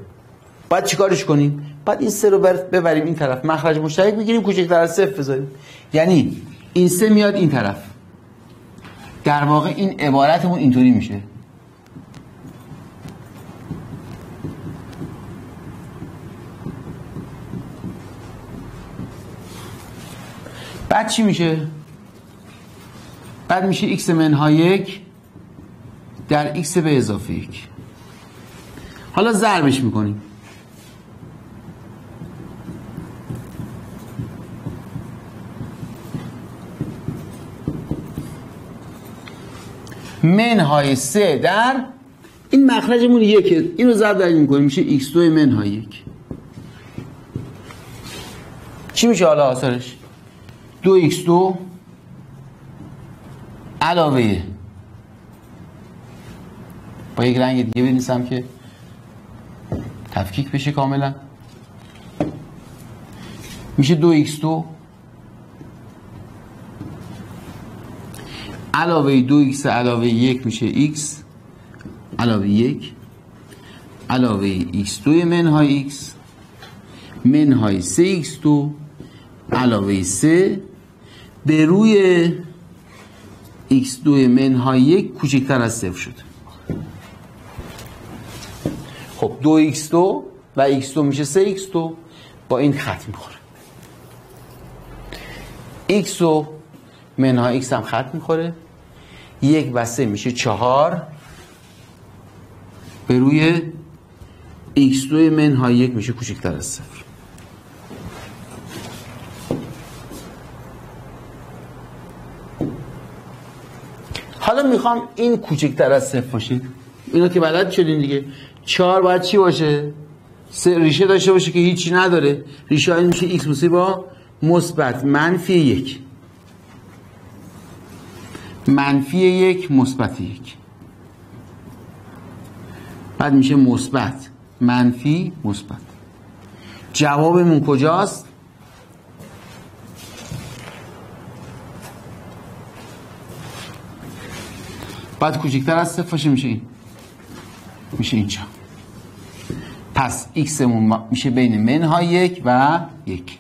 باید چیکارش کنیم؟ بعد این سه رو ببریم این طرف. مخرج مشترک بگیریم کوچکتر از صفر بذاریم. یعنی این سه میاد این طرف. در واقع این عبارتمون اینطوری میشه. بعد چی میشه؟ بعد میشه x منهای یک در x به اضافه یک. حالا ضربش می‌کنیم. منهای سه در این مخرجمون یکه این رو ضرب در می‌کنیم. میشه x2 منهای یک. چی میشه حالا آثارش؟ دو x2 علاوه. با یک رنگ دیگه بنویسم که تفکیک بشه کاملا. میشه دو ایکس دو. علاوه دو ایکس علاوه یک میشه ایکس. علاوه یک. علاوه ایکس دوی منهای ایکس. منهای سه ایکس دو. علاوه سه به روی ایکس دوی منهای یک کوچکتر از صفر شد. خب دو ایکس دو و ایکس دو میشه سه ایکس دو. با این خط می‌خوره. ایکس و منهای ایکس هم خط می‌خوره. یک و سه میشه چهار. به روی x دو منهای یک میشه کوچکتر از صفر. حالا می‌خوام این کوچکتر از صفر باشه. اینا که بلد شدین دیگه. چهار باید چی باشه؟ سه ریشه داشته باشه که هیچی نداره. ریشه این میشه x مساوی با مثبت. منفی یک. منفی یک مثبت یک. بعد میشه مثبت. منفی مثبت. جوابمون کجاست؟ بعد کوچکتر از صفر باشه میشه این. میشه اینجا. پس x مون میشه بین منهای یک و یک.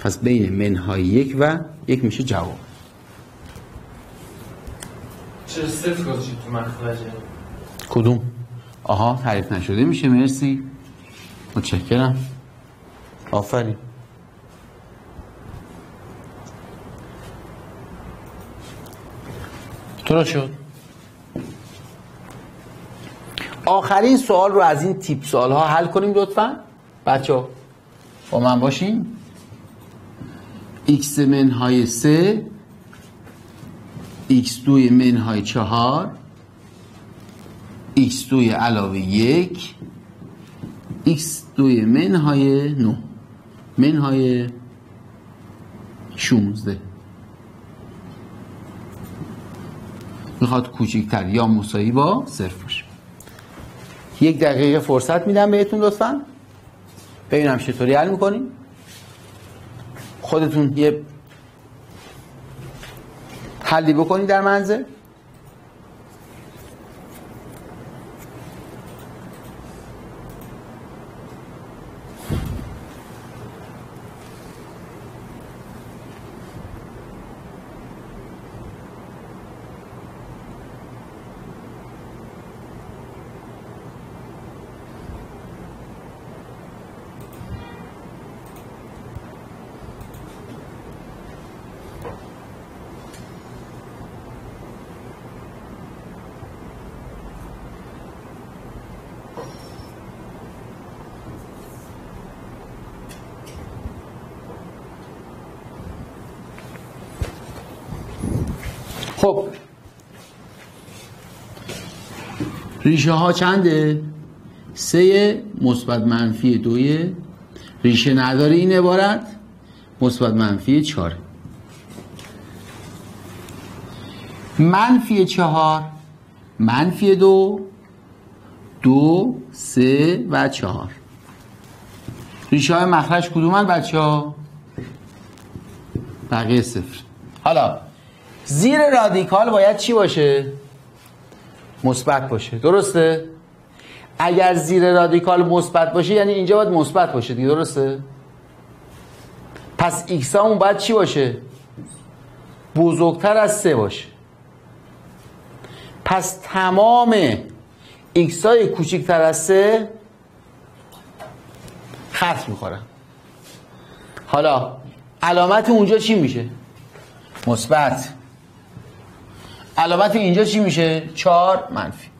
پس بین منهای یک و یک میشه جواب. چرا صفر گذاشتید تو مخرجه؟ کدوم؟ آها تعریف نشده میشه مرسی. متشکرم. آفرین. تو شد؟ آخرین سوال رو از این تیپ سوال ها حل کنیم لطفا. بچه با من باشین. X منهای 3 x دوی منهای 4 x دوی علاوه یک x دوی منهای 9 منهای 16 می‌خواد کوچکتر یا مساوی با صفر باشه. یک دقیقه فرصت میدم بهتون لطفا. ببینم چطوری حل می‌کنیم. خودتون یه حلی بکنید در منزل خب ریشه ها چنده؟ سه مثبت منفی دوی ریشه نداره این عبارت مثبت منفی چهار منفی چهار منفی دو دو سه و چهار ریشه های مخرج کدومن بچه ها؟ بقیه صفر حالا زیر رادیکال باید چی باشه؟ مثبت باشه درسته؟ اگر زیر رادیکال مثبت باشه یعنی اینجا باید مثبت باشه دیگه درسته؟ پس ایکسمون باید چی باشه؟ بزرگتر از سه باشه پس تمام ایکس های کوچکتر از سه خط می‌خورن حالا علامت اونجا چی میشه؟ مثبت علامت اینجا چی میشه؟ چهار منفی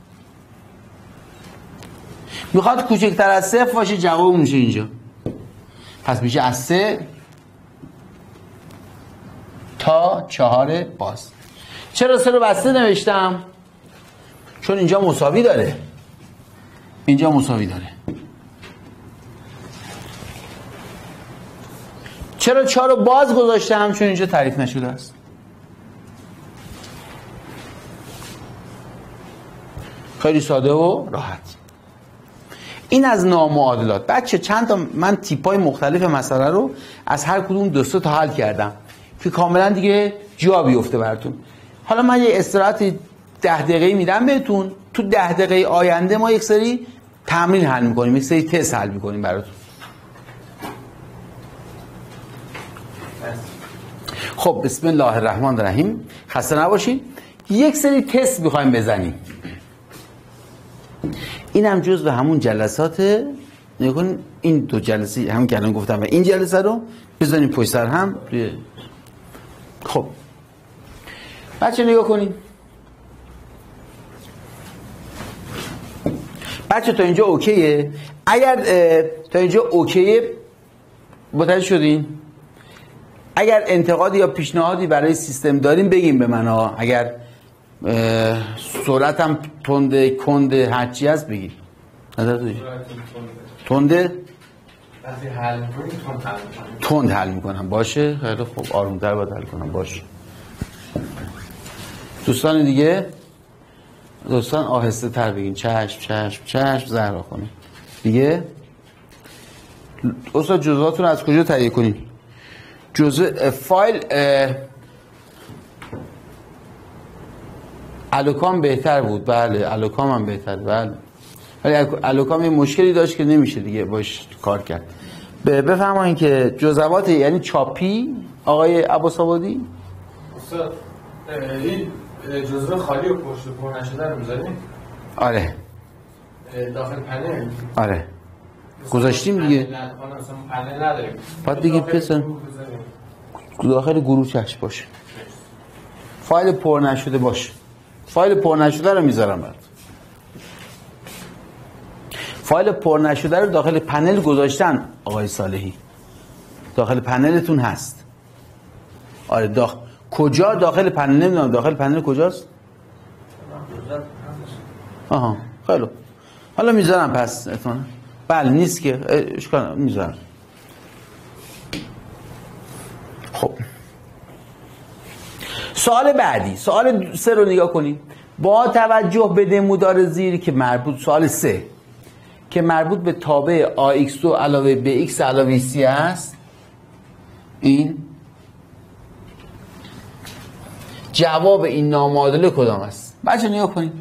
می‌خواد کوچکتر از صفر باشه جواب میشه اینجا پس میشه از سه تا چهار باز چرا سه رو بسته نوشتم؟ چون اینجا مساوی داره اینجا مساوی داره چرا چهار رو باز گذاشتم؟ چون اینجا تعریف نشده است خیلی ساده و راحت. این از نامعادلات. بچه چند تا من تیپ های مختلف مسئله رو از هر کدوم دو تا حل کردم که کاملا دیگه جا بیفته براتون. حالا من یه استراحت ده دقیقه میدم بهتون. تو ده دقیقه آینده ما یک سری تمرین حل می‌کنیم یک سری تست حل می‌کنیم براتون. خب بسم الله الرحمن الرحیم. خسته نباشید. یک سری تست می‌خوایم بزنیم. این هم جز به همون جلسات نگون این دو جلسه همون که الان گفتم و این جلسه رو بزنیم پشت سر هم خب. بچه نگاه کنیم بچه تا اینجا اوکیه؟ اگر تا اینجا اوکیه متوجه شدین؟ اگر انتقادی یا پیشنهادی برای سیستم داریم بگیم به من ها اگر سرعتم تنده کنده هرچی هست بگی. نظر تنده؟ تند حل می‌کنم. باشه؟ خیلی خوب. آرومتر باید حل کنم. باشه. دوستان دیگه؟ دوستان آهسته تر بگین. چشم چشم چشم. زهرا کنه دیگه؟ استاد جزواتون از کجا تهیه کنیم جزء فایل الوکام بهتر بود بله الوکام هم بهتر بله. ولی الوکام یه مشکلی داشت که نمیشه دیگه باش کار کرد. بفرمایید که جزوات یعنی چاپی آقای عباس آبادی استاد این جزوه خالی و پشت پر نشده رو می‌ذاریم آره. داخل پنل؟ آره. گذاشتیم دیگه. پنل نداریم. باید بگیم پسر داخل گروه چشم باشه. فایل پر نشده باشه. فایل پر نشده رو می‌ذارم برد فایل پر نشده رو داخل پنل گذاشتن آقای صالحی. داخل پنلتون هست. آره داخل کجا داخل پنل؟ نمی‌دونم داخل پنل کجاست؟ آها خیلی حالا می‌ذارم پس اتمنى. بله نیست که اشکال می‌ذارم. خب. سوال بعدی سوال سه رو نگاه کنید با توجه به نمودار زیر که مربوط سوال سه. که مربوط به تابع AX2 علاوه به X علاوه C است. این؟ جواب این نامعادله کدام است؟ بچه نگاه کنید.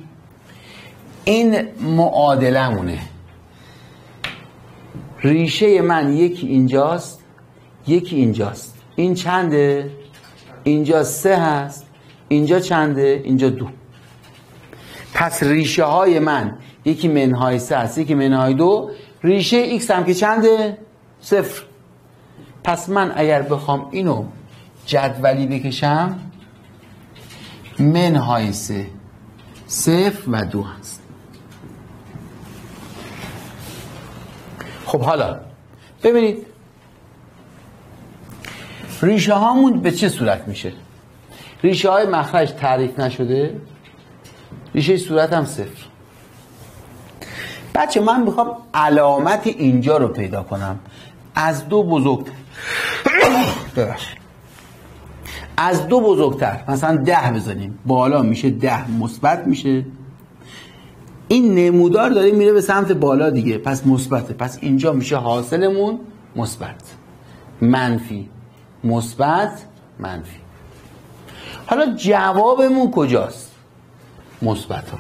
این معادله مونه ریشه من یکی اینجاست یکی اینجاست. این چنده؟ اینجا سه هست اینجا چنده اینجا دو. پس ریشه های من یکی منهای سه هست یکی منهای دو. ریشه ایکس هم که چنده؟ صفر. پس من اگر بخوام اینو جدولی بکشم منهای سه صفر و دو هست. خب حالا ببینید ریشه هامون به چه صورت میشه؟ ریشه های مخرج تعریف نشده؟ ریشه صورت هم صفر. بچه من می‌خوام علامت اینجا رو پیدا کنم. از دو بزرگتر از دو بزرگتر مثلا ده بزنیم. بالا میشه ده مثبت میشه. این نمودار داره میره به سمت بالا دیگه. پس مثبته. پس اینجا میشه حاصلمون مثبت. منفی. مثبت منفی. حالا جوابمون کجاست؟ مثبت ها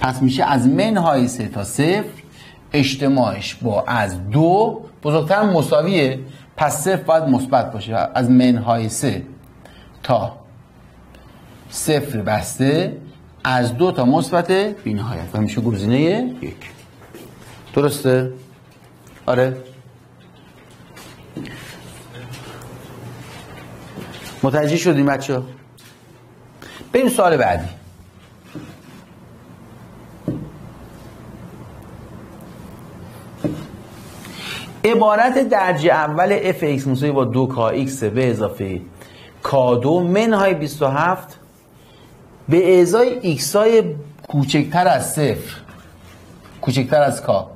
پس میشه از منهای سه تا صفر اجتماعش با از دو بزرگتر مساویه. پس صفر باید مثبت باشه. از منهای سه تا صفر بسته از دو تا مثبت بی نهایت و میشه گزینه یک. درسته؟ آره. متوجه شدیم بچه ها بریم سوال بعدی. عبارت درجه اول f x مساوی با دو کا x به اضافه کا دو منهای 27 به ازای x های کوچکتر از صفر. کوچکتر از کا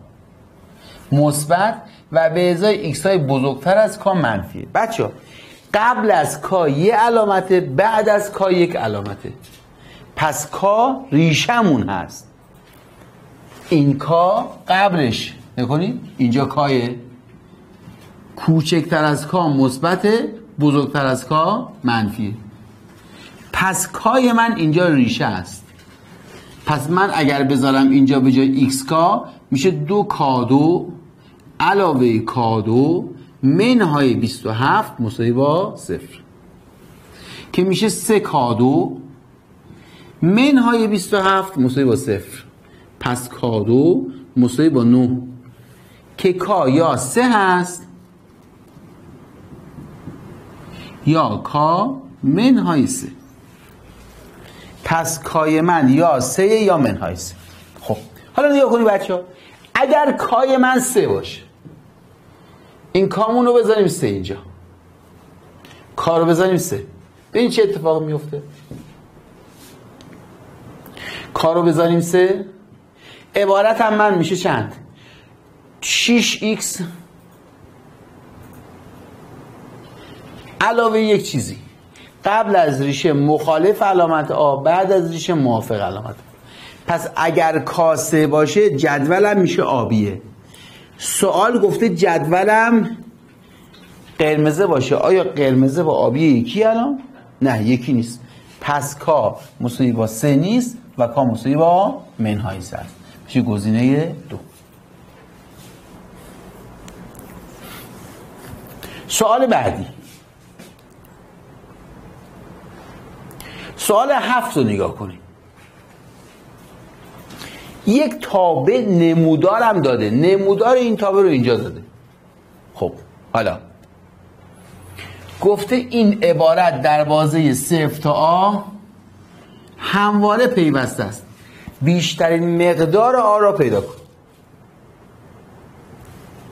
مثبت و به ازای x های بزرگتر از کا منفی بچه قبل از کا یه علامته بعد از کا یک علامته. پس کا ریشمون هست. این کا قبلش نکنید اینجا کایه کوچکتر از کا مثبت بزرگتر از کا منفیه. پس کای من اینجا ریشه است. پس من اگر بذارم اینجا به جای ایکس کا میشه دو کا دو علاوه کا دو منهای 27 مساوی با صفر. که میشه سه کا دو منهای 27 مساوی با صفر. پس کا دو مساوی با 9 که کا یا سه هست یا کا منهای سه. پس کای من یا سه یا منهای سه. خب حالا نگاه کنید بچه ها اگر کای من سه باشه این کامون رو بذاریم سه اینجا. کار رو بذاریم سه. این چه اتفاق میفته. کار رو بذاریم سه. عبارت هم من میشه چند؟ 6x علاوه یک چیزی. قبل از ریشه مخالف علامت آ بعد از ریشه موافق علامت پس اگر کاسه باشه جدولم میشه آبیه. سوال گفته جدولم قرمزه باشه. آیا قرمزه با آبی یکی الان؟ نه یکی نیست. پس کا مساوی با سه نیست و کا مساوی با منهای است. میشه گزینه دو. سوال بعدی. سوال هفت رو نگاه کنیم. یک تابع نمودارم داده. نمودار این تابع رو اینجا داده. خب حالا. گفته این عبارت در بازه صفر تا آ همواره پیوسته است. بیشترین مقدار آ را پیدا کن.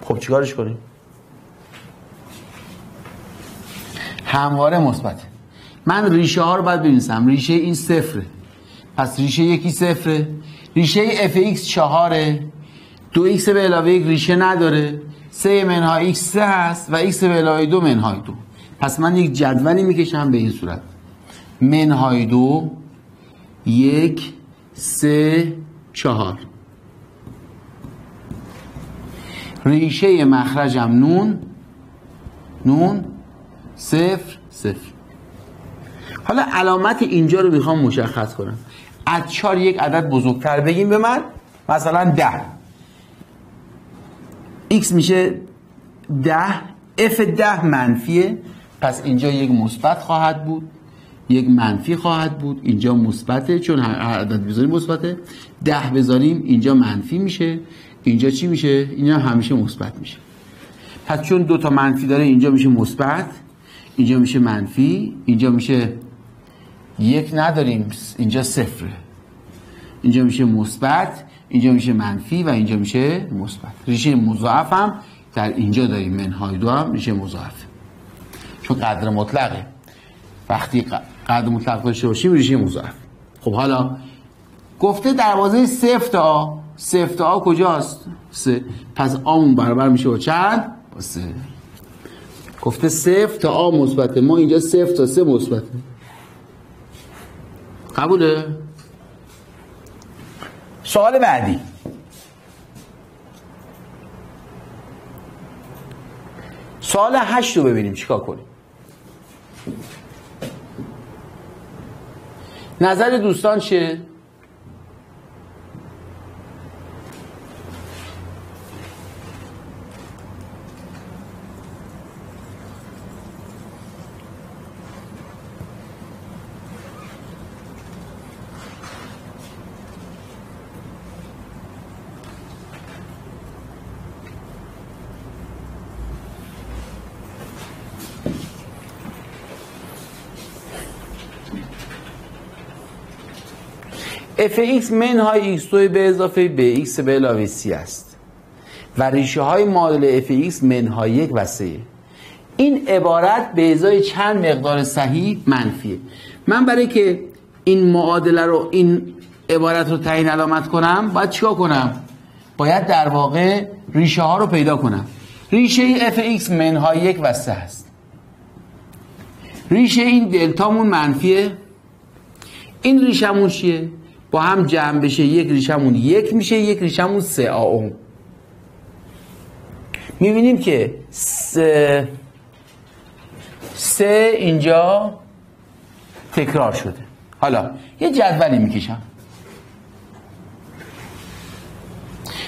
خب چیکارش کنیم؟ همواره مثبت من ریشه ها رو باید بنویسم. ریشه این صفره. پس ریشه یکی صفره. ریشه اف ایکس چهاره. دو ایکس به علاوه یک ریشه نداره. سه منهای ایکس سه هست و ایکس به علاوه دو منهای دو. پس من یک جدولی می‌کشم به این صورت. منهای دو یک سه چهار. ریشه مخرجم نون. نون صفر صفر. حالا علامت اینجا رو می‌خوام مشخص کنم. از چهار یک عدد بزرگتر بگیم به من. مثلا ده. X میشه ده. F ده منفیه. پس اینجا یک مثبت خواهد بود. یک منفی خواهد بود. اینجا مثبته چون هر عدد بذاریم مثبته. ده بذاریم اینجا منفی میشه. اینجا چی میشه؟ اینجا همیشه مثبت میشه. پس چون دو تا منفی داره اینجا میشه مثبت. اینجا میشه منفی. اینجا میشه یک نداریم اینجا صفره اینجا میشه مثبت اینجا میشه منفی و اینجا میشه مثبت. ریشه مضاعف هم در اینجا داریم منهای دو هم ریشه مضاعف. چون قدر مطلقه. وقتی قدر مطلق داشته باشیم ریشه مضاعف. خب حالا گفته دروازه صفر تا صفر تا کجاست؟ سه. پس آمون برابر میشه با چند؟ با سه. گفته صفر تا آ مثبته. ما اینجا صفر تا سه مثبته. قبوله. سوال بعدی. سوال هشت رو ببینیم چیکار کنیم؟ نظر دوستان چیه؟ F منهای x2 به اضافه به x به علاوه c است. و ریشه های معادل f x منهای یک و 3 این عبارت به ازای چند مقدار صحیح منفیه. من برای که این معادله رو این عبارت رو تعیین علامت کنم باید چیکار کنم؟ باید در واقع ریشه ها رو پیدا کنم. ریشه f x منهای یک و 3 است. ریشه این دلتامون منفیه. این ریشمون چیه؟ با هم جمع بشه یک ریشمون یک میشه یک ریشمون سه آ اون می‌بینیم که سه, سه اینجا تکرار شده. حالا یه جدولی می‌کشم.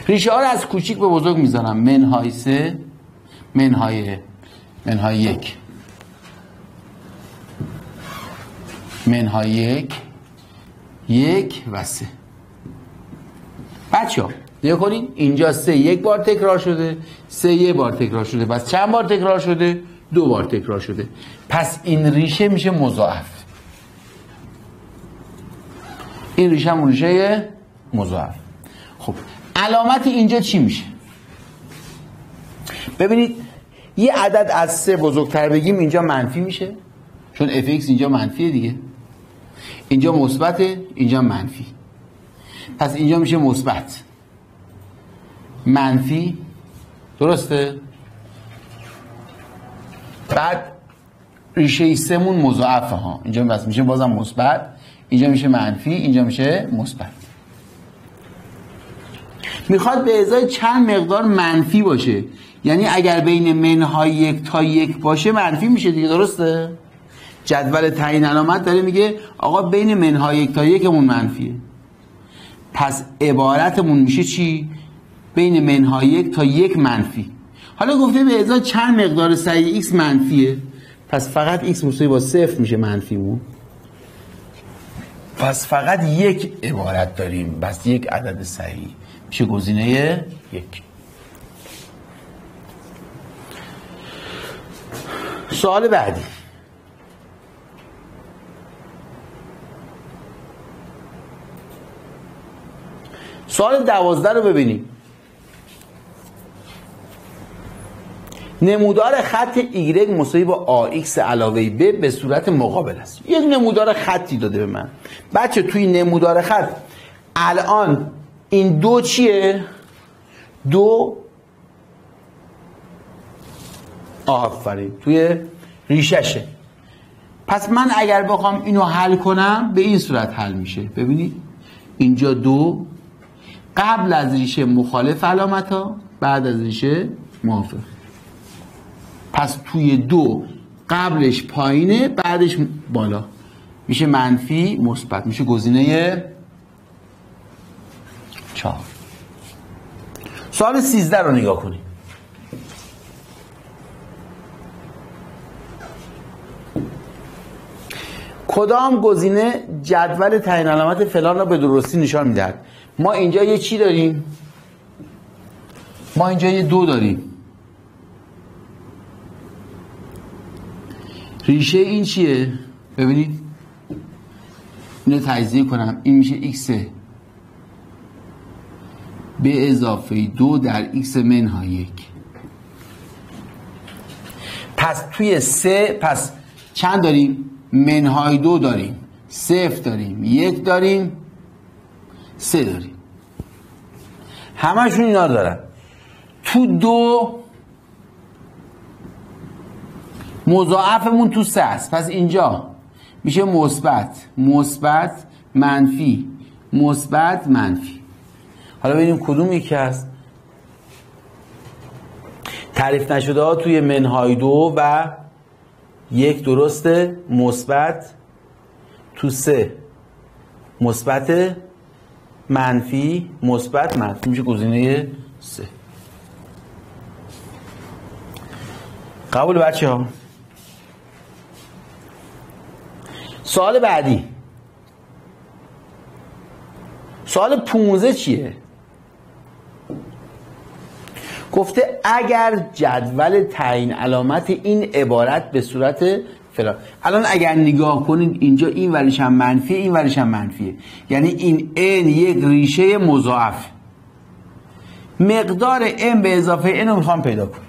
ریشه ها رو از کوچیک به بزرگ می‌زنم منهای سه منهای منهای یک. منهای یک. یک و سه. بچه ها کنین اینجا سه یک بار تکرار شده سه یه بار تکرار شده پس چند بار تکرار شده؟ دو بار تکرار شده. پس این ریشه میشه مضاعف. این ریشه هم ریشه مضاعف. خب علامت اینجا چی میشه؟ ببینید یه عدد از سه بزرگتر بگیم اینجا منفی میشه. چون اف اینجا منفیه دیگه. اینجا مثبته اینجا منفی. پس اینجا میشه مثبت. منفی درسته؟ بعد ریشه سمون مضاعفه ها. اینجا بس میشه بازم مثبت اینجا میشه منفی اینجا میشه مثبت. می‌خواد به ازای چند مقدار منفی باشه. یعنی اگر بین منهای یک تا یک باشه منفی میشه دیگه درسته؟ جدول تعیین علامت داره میگه آقا بین منهای یک تا یکمون منفیه. پس عبارتمون میشه چی؟ بین منهای یک تا یک منفی. حالا گفته به ازای چند مقدار سعی x منفیه؟ پس فقط x مساوی با صفر میشه منفیمون پس فقط یک عبارت داریم بس یک عدد صحیح. میشه گزینه یک. سوال بعدی. سوال دوازده رو ببینیم. نمودار خط Y مساوی با AX علاوه B به صورت مقابل است. یک نمودار خطی داده به من. بچه توی نمودار خط الان این دو چیه؟ دو آفرین. توی ریششه پس من اگر بخوام اینو حل کنم به این صورت حل میشه. ببینید اینجا دو قبل از ریشه مخالف علامت ها بعد از ریشه موافق. پس توی دو قبلش پایینه بعدش بالا. میشه منفی مثبت. میشه گزینه چهار. سوال سیزده رو نگاه کنیم. کدام گزینه جدول تعیین علامت فلان را به درستی نشان می‌دهد؟ ما اینجا یه چی داریم؟ ما اینجا یه دو داریم. ریشه این چیه؟ ببینید. اینو تجزیه کنم. این میشه x. به اضافه دو در x منها یک. پس توی سه پس چند داریم؟ منهای دو داریم. صفر داریم. یک داریم. سه داریم همشون اینا دارن. تو دو مضاعفمون تو سه است. پس اینجا میشه مثبت. مثبت منفی. مثبت منفی. حالا ببینیم کدوم یکی هست. تعریف نشده ها توی منهای دو و یک درسته. مثبت تو سه. مثبت منفی مثبت منفی. میشه گزینه سه. قبول بچه ها سوال بعدی. سوال 15 چیه؟ گفته اگر جدول تعیین علامت این عبارت به صورت فلان. الان اگر نگاه کنید اینجا این وریش هم منفیه این وریش هم منفیه. یعنی این n یک ریشه مضاعف. مقدار n به اضافه n رو می‌خوام پیدا کنم.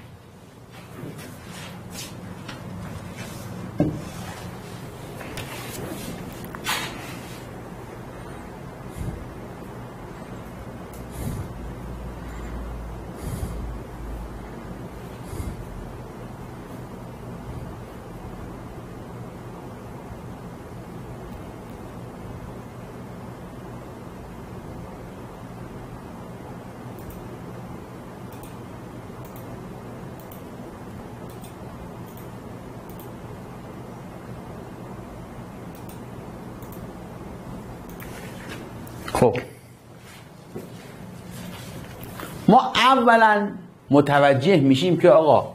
اولا متوجه میشیم که آقا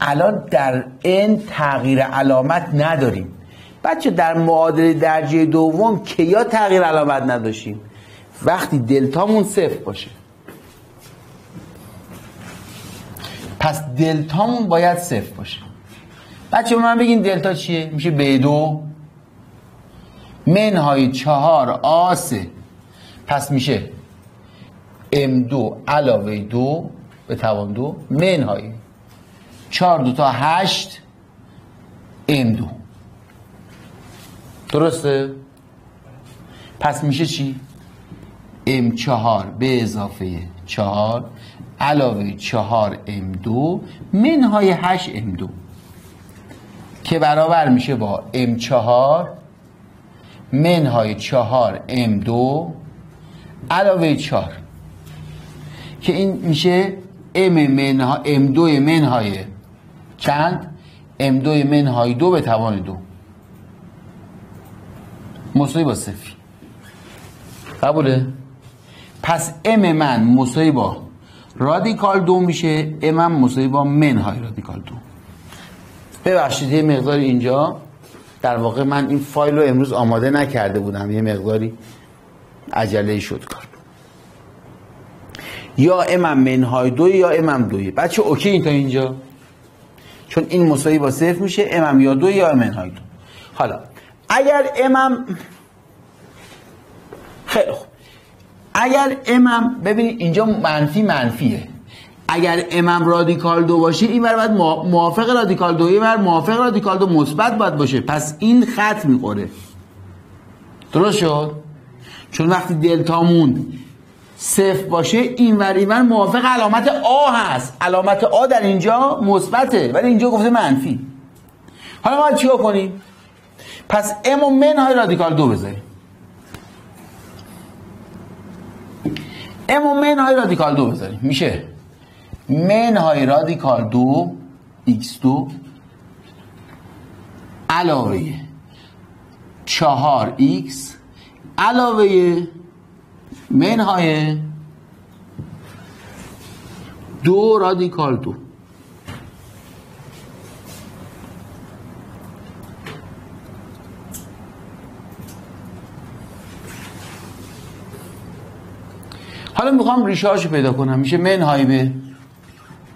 الان در این تغییر علامت نداریم. بچه در معادله درجه دوم که یا تغییر علامت نداشتیم؟ وقتی دلتامون صفر باشه. پس دلتامون باید صفر باشه. بچه من بگین دلتا چیه؟ میشه به دو. منهای چهار آسه. پس میشه ام دو علاوه دو به توان دو منهای چهار دو تا هشت ام دو درسته؟ پس میشه چی؟ ام چهار به اضافه چهار علاوه چهار ام دو منهای هشت ام دو که برابر میشه با ام چهار منهای چهار ام دو علاوه چهار که این میشه ام منها ام دو منهای. چند؟ ام دو منهای دو به توان دو. مساوی با صفر. قبوله؟ پس ام من مساوی با رادیکال دو میشه. ام من مساوی با منهای رادیکال دو. ببخشید یه مقدار اینجا. در واقع من این فایل رو امروز آماده نکرده بودم. یه مقداری عجله شد کار. یا امم منهای دو یا امم دوی. بچه اوکی این تا اینجا؟ چون این مساوی با صفر میشه امم یا دو یا منهای دو. حالا اگر امم خیلی خوب. اگر امم ببینید اینجا منفی منفیه. اگر امم رادیکال دو باشه این ور باید موافق رادیکال دو ور موافق رادیکال دو مثبت باید باشه. پس این خط می‌خوره. درست شد؟ چون وقتی دلتامون صفر باشه این ور این موافق علامت آ هست. علامت آ در اینجا مثبته ولی اینجا گفته منفی. حالا ما چیکار کنیم؟ پس ام و منهای رادیکال دو بذاریم. ام و من های رادیکال دو بذاریم. میشه؟ من های رادیکال دو x دو. علاوه چهار x علاوه منهای دو رادیکال دو حالا می‌خوام ریشهاشو پیدا کنم. میشه منهای به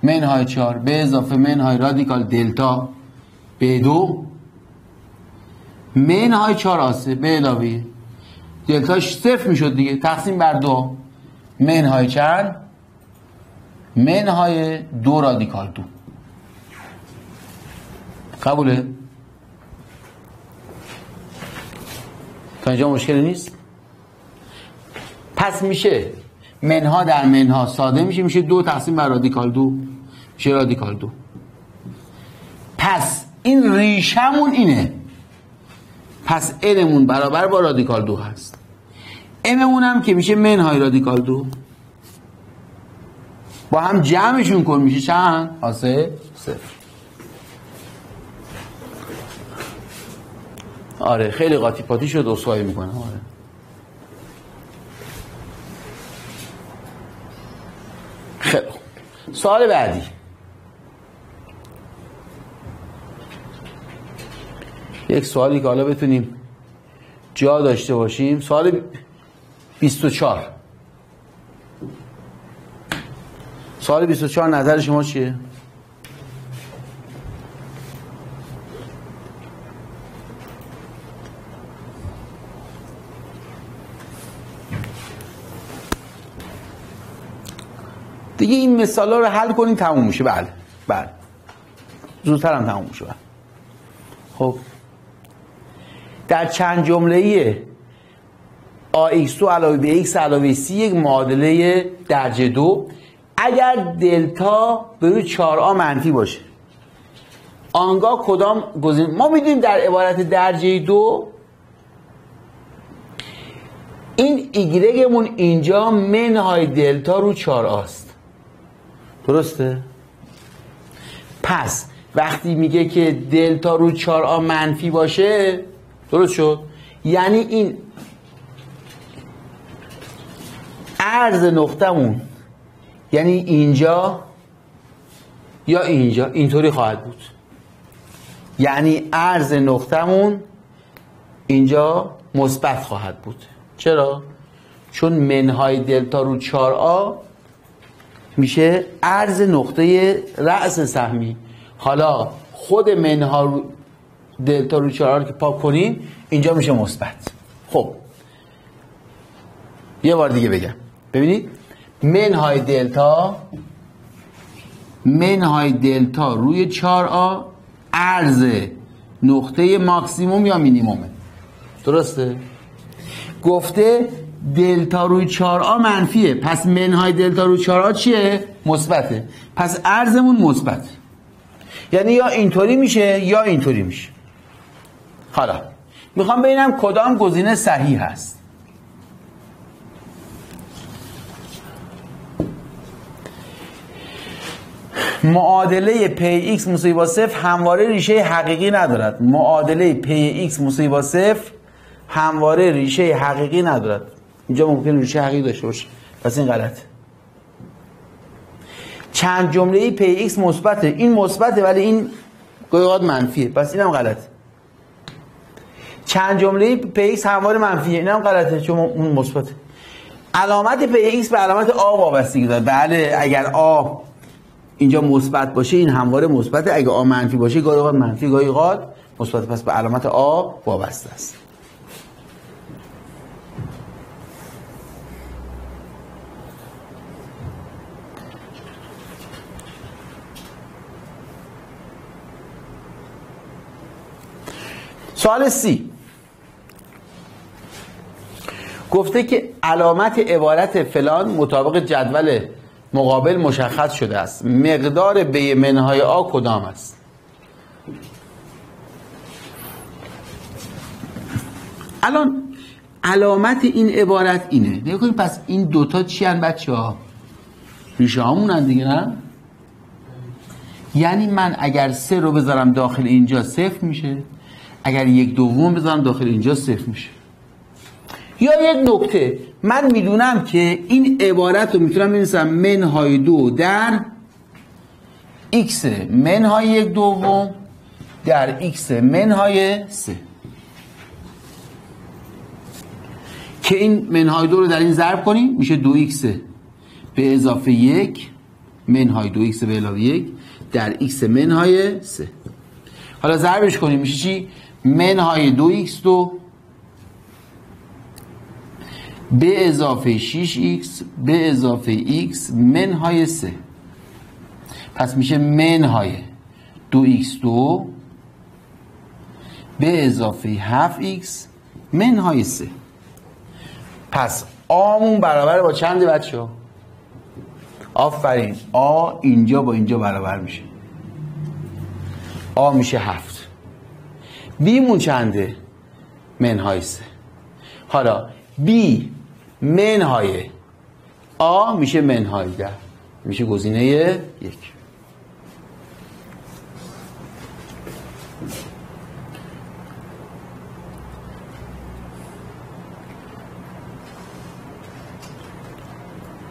منهای چهار به اضافه منهای رادیکال دلتا به دو. منهای چهار آسه به علاوه دلتاش صفر می‌شد دیگه. تقسیم بر دو. منهای چند؟ منهای دو رادیکال دو. قبوله؟ تا اینجا مشکلی نیست؟ پس میشه منها در منها ساده میشه میشه دو تقسیم بر رادیکال دو. میشه رادیکال دو. پس این ریشمون اینه. پس اِلمون برابر با رادیکال دو هست. اممون هم که میشه منهای رادیکال دو. با هم جمعشون کن میشه. چند؟ آ سه؟ صفر. آره خیلی قاطی پاتی شد اصفایی می‌کنم. آره. خیلی سوال بعدی. یک سوالی که حالا بتونیم جا داشته باشیم. سوال 24 سوال 24 نظر شما چیه؟ دیگه این مثال رو حل کنید تموم میشه. بله بله. زودتر هم تموم میشه. بله. خب. در چند جمله AX2 علاوه به X علاوه C یک معادله درجه دو. اگر دلتا به روی 4A منفی باشه. آنگاه کدام گزینه؟ ما می‌دونیم در عبارت درجه دو این ایگرگمون اینجا منهای دلتا رو 4 است درسته؟ پس وقتی میگه که دلتا رو 4 منفی باشه درست شد؟ یعنی این عرض نقطمون یعنی اینجا یا اینجا اینطوری خواهد بود یعنی عرض نقطمون اینجا مثبت خواهد بود چرا؟ چون منهای دلتا رو 4 آ میشه عرض نقطه رأس سهمی حالا خود منها رو دلتا رو 4 که پاک کنیم اینجا میشه مثبت. خب. یه بار دیگه بگم. ببینید؟ منهای دلتا منهای دلتا روی 4 آ عرض نقطه ماکسیموم یا مینیمومه. درسته؟ گفته دلتا روی 4 آ منفیه. پس منهای دلتا روی 4 آ چیه؟ مثبته. پس ارزمون مثبت. یعنی یا اینطوری میشه یا اینطوری میشه. حالا می‌خوام ببینم کدام گزینه صحیح هست. معادله پی x مساوی با صفر همواره ریشه حقیقی ندارد. معادله پی x مساوی با صفر همواره ریشه حقیقی ندارد. اینجا ممکن ریشه حقیقی داشته باشه. پس این غلطه چند جمله پی x مثبته. این مثبته ولی این گاهی منفیه. پس اینم غلطه. چند جمله پی x همواره منفیه اینم غلطه چون اون مثبته. علامت پی x به علامت آ وابستگی داره. بله اگر آ اینجا مثبت باشه این همواره مثبته. اگه آ منفی باشه گاهی اوقات منفی گاهی اوقات مثبت. پس به علامت آ وابسته است. سوال سی. گفته که علامت عبارت فلان مطابق جدول مقابل مشخص شده است. مقدار به منهای آ کدام است؟ الان علامت این عبارت اینه. نگاه پس این دوتا چی هن بچه ها ریشه دیگه نه؟ یعنی من اگر سه رو بذارم داخل اینجا صفر میشه. اگر یک دوم بذارم داخل اینجا صفر میشه. یا یک نکته من می‌دونم که این عبارت رو می‌تونم بنویسم. منهای دو در x منهای یک دوم در x منهای سه. که این منهای دو رو در این ضرب کنیم میشه دو x به اضافه یک منهای دو x به علاوه یک در x منهای سه. حالا ضربش کنیم میشه چی؟ منهای دو x دو به اضافه 6x به اضافه x منهای 3 پس میشه منهای 2x2 به اضافه 7x منهای 3 پس آمون برابر با چند بچه آفرین. آ اینجا با اینجا برابر میشه. آ میشه هفت. بیمون چنده؟ منهای سه. حالا بی منهای. آ میشه منهای ده. میشه گزینه یک.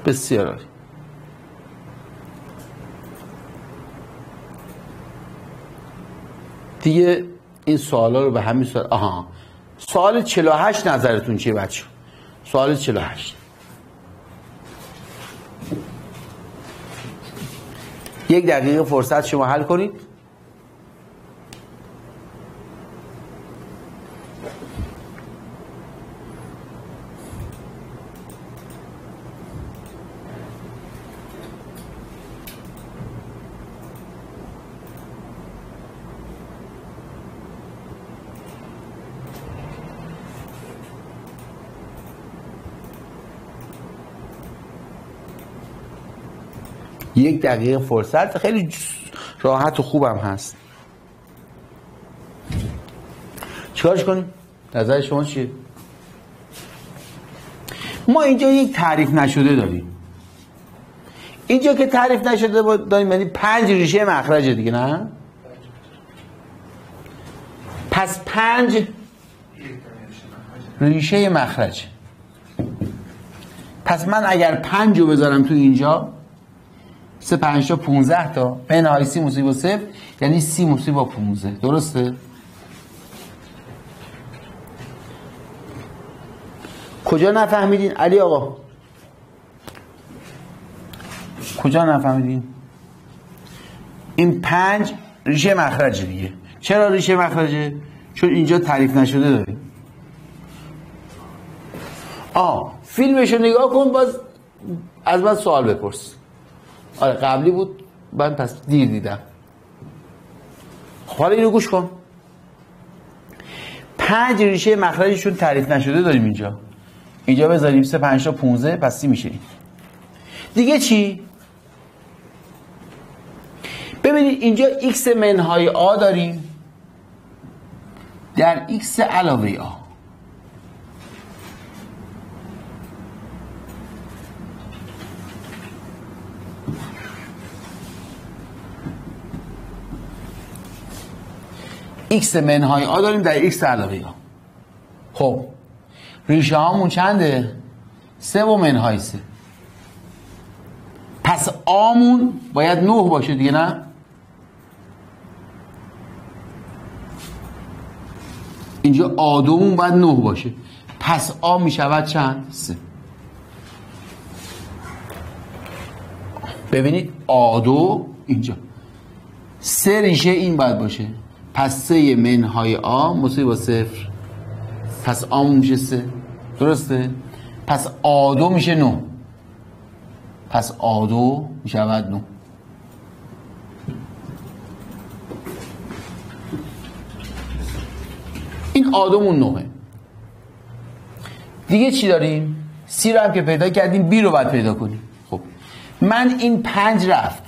بسیار دیگه این سوالا رو به همین سوال آها. سوال 48 نظرتون چیه بچه سوال 48 یک دقیقه فرصت شما حل کنید. یک دقیقه فرصت خیلی راحت و خوبم هست چیکارش کنیم؟ نظر شما چیه؟ ما اینجا یک تعریف نشده داریم اینجا که تعریف نشده داریم یعنی پنج ریشه مخرجه دیگه نه؟ پس پنج ریشه مخرج پس من اگر پنج رو بذارم تو اینجا سه پنج تا 15 تا. منهای سی موسی با صفر یعنی سی موسی با 15 درسته؟ کجا نفهمیدین؟ علی آقا. کجا نفهمیدین؟ این پنج ریشه مخرج دیگه. چرا ریشه مخرجه چون اینجا تعریف نشده داریم. آه فیلمش رو نگاه کن باز از من سوال بپرس. آره قبلی بود. من پس دیر دیدم. حالا اینو گوش کن. پنج ریشه مخرجشون تعریف نشده داریم اینجا. اینجا بذاریم سه پنج تا 15 پس سی میشه. دیگه چی؟ ببینید اینجا x منهای آ داریم. در x علاوه آ x منهای آ داریم در x علاوه آ خب ریشه هامون چنده؟ سه و منهای سه پس آمون باید نه باشه دیگه نه؟ اینجا آدمون باید نه باشه پس آ می شود چند؟ سه ببینید آدو اینجا سه ریشه این باید باشه پس سه منهای آ مساوی با صفر. پس آمون میشه سه. درسته؟ پس آدو میشه نو. پس آدو می‌شود نو. این آدمون نوه. دیگه چی داریم؟ سی رو هم که پیدا کردیم بی رو باید پیدا کنیم. خب. من این پنج رفت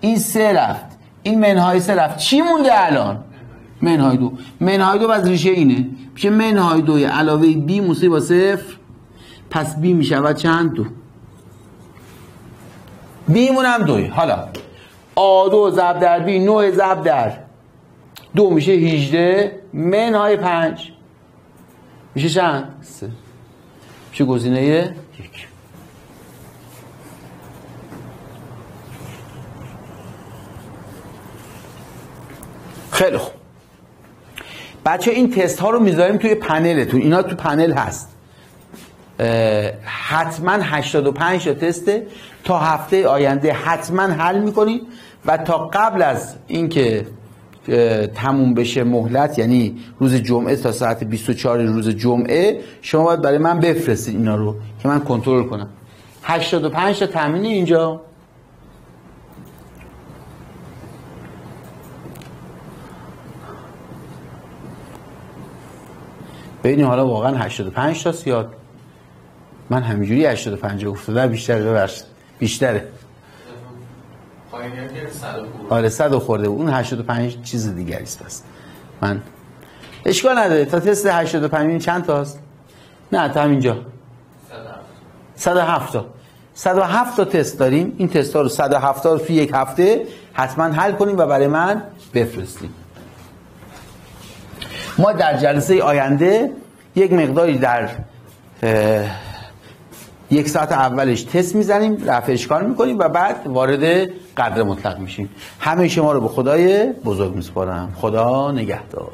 این سه رفت این منهای سه رفت. چی مونده الان؟ منهای دو. منهای دو از ریشه اینه. میشه منهای دوی علاوه بی موسی با صفر. پس بی می‌شود چند دو؟ بیمون هم دوی. حالا. آ دو زب در بی نوع زب در. دو میشه هیجده. منهای پنج. میشه چند؟ سه. میشه گزینه یک. خیلی خوب. بچه این تست ها رو می‌ذاریم توی پنلتون. اینا تو پنل هست. حتما 85 تا تسته تا هفته آینده حتما حل می‌کنید و تا قبل از اینکه تموم بشه مهلت یعنی روز جمعه تا ساعت 24 روز جمعه شما باید برای من بفرستید اینا رو که من کنترل کنم. 85 تا تامین اینجا. ببینیم حالا واقعا 85 تا یاد من همینجوری 85 افتاده بیشتر ببخشید. بیشتره. آره 100 خورده. اون 85 چیز دیگری است پس. من اشکال نداره. تا تست 85 چند تاست؟ نه تا همینجا. 107 تا. 107 تا تست داریم. این تست ها رو 107 تا رو توی یک هفته حتما حل کنیم و برای من بفرستیم. ما در جلسه آینده یک مقداری در یک ساعت اولش تست می‌زنیم رفع اشکال می‌کنیم و بعد وارد قدر مطلق میشیم. همه شما رو به خدای بزرگ میسپارم. خدا نگهدار.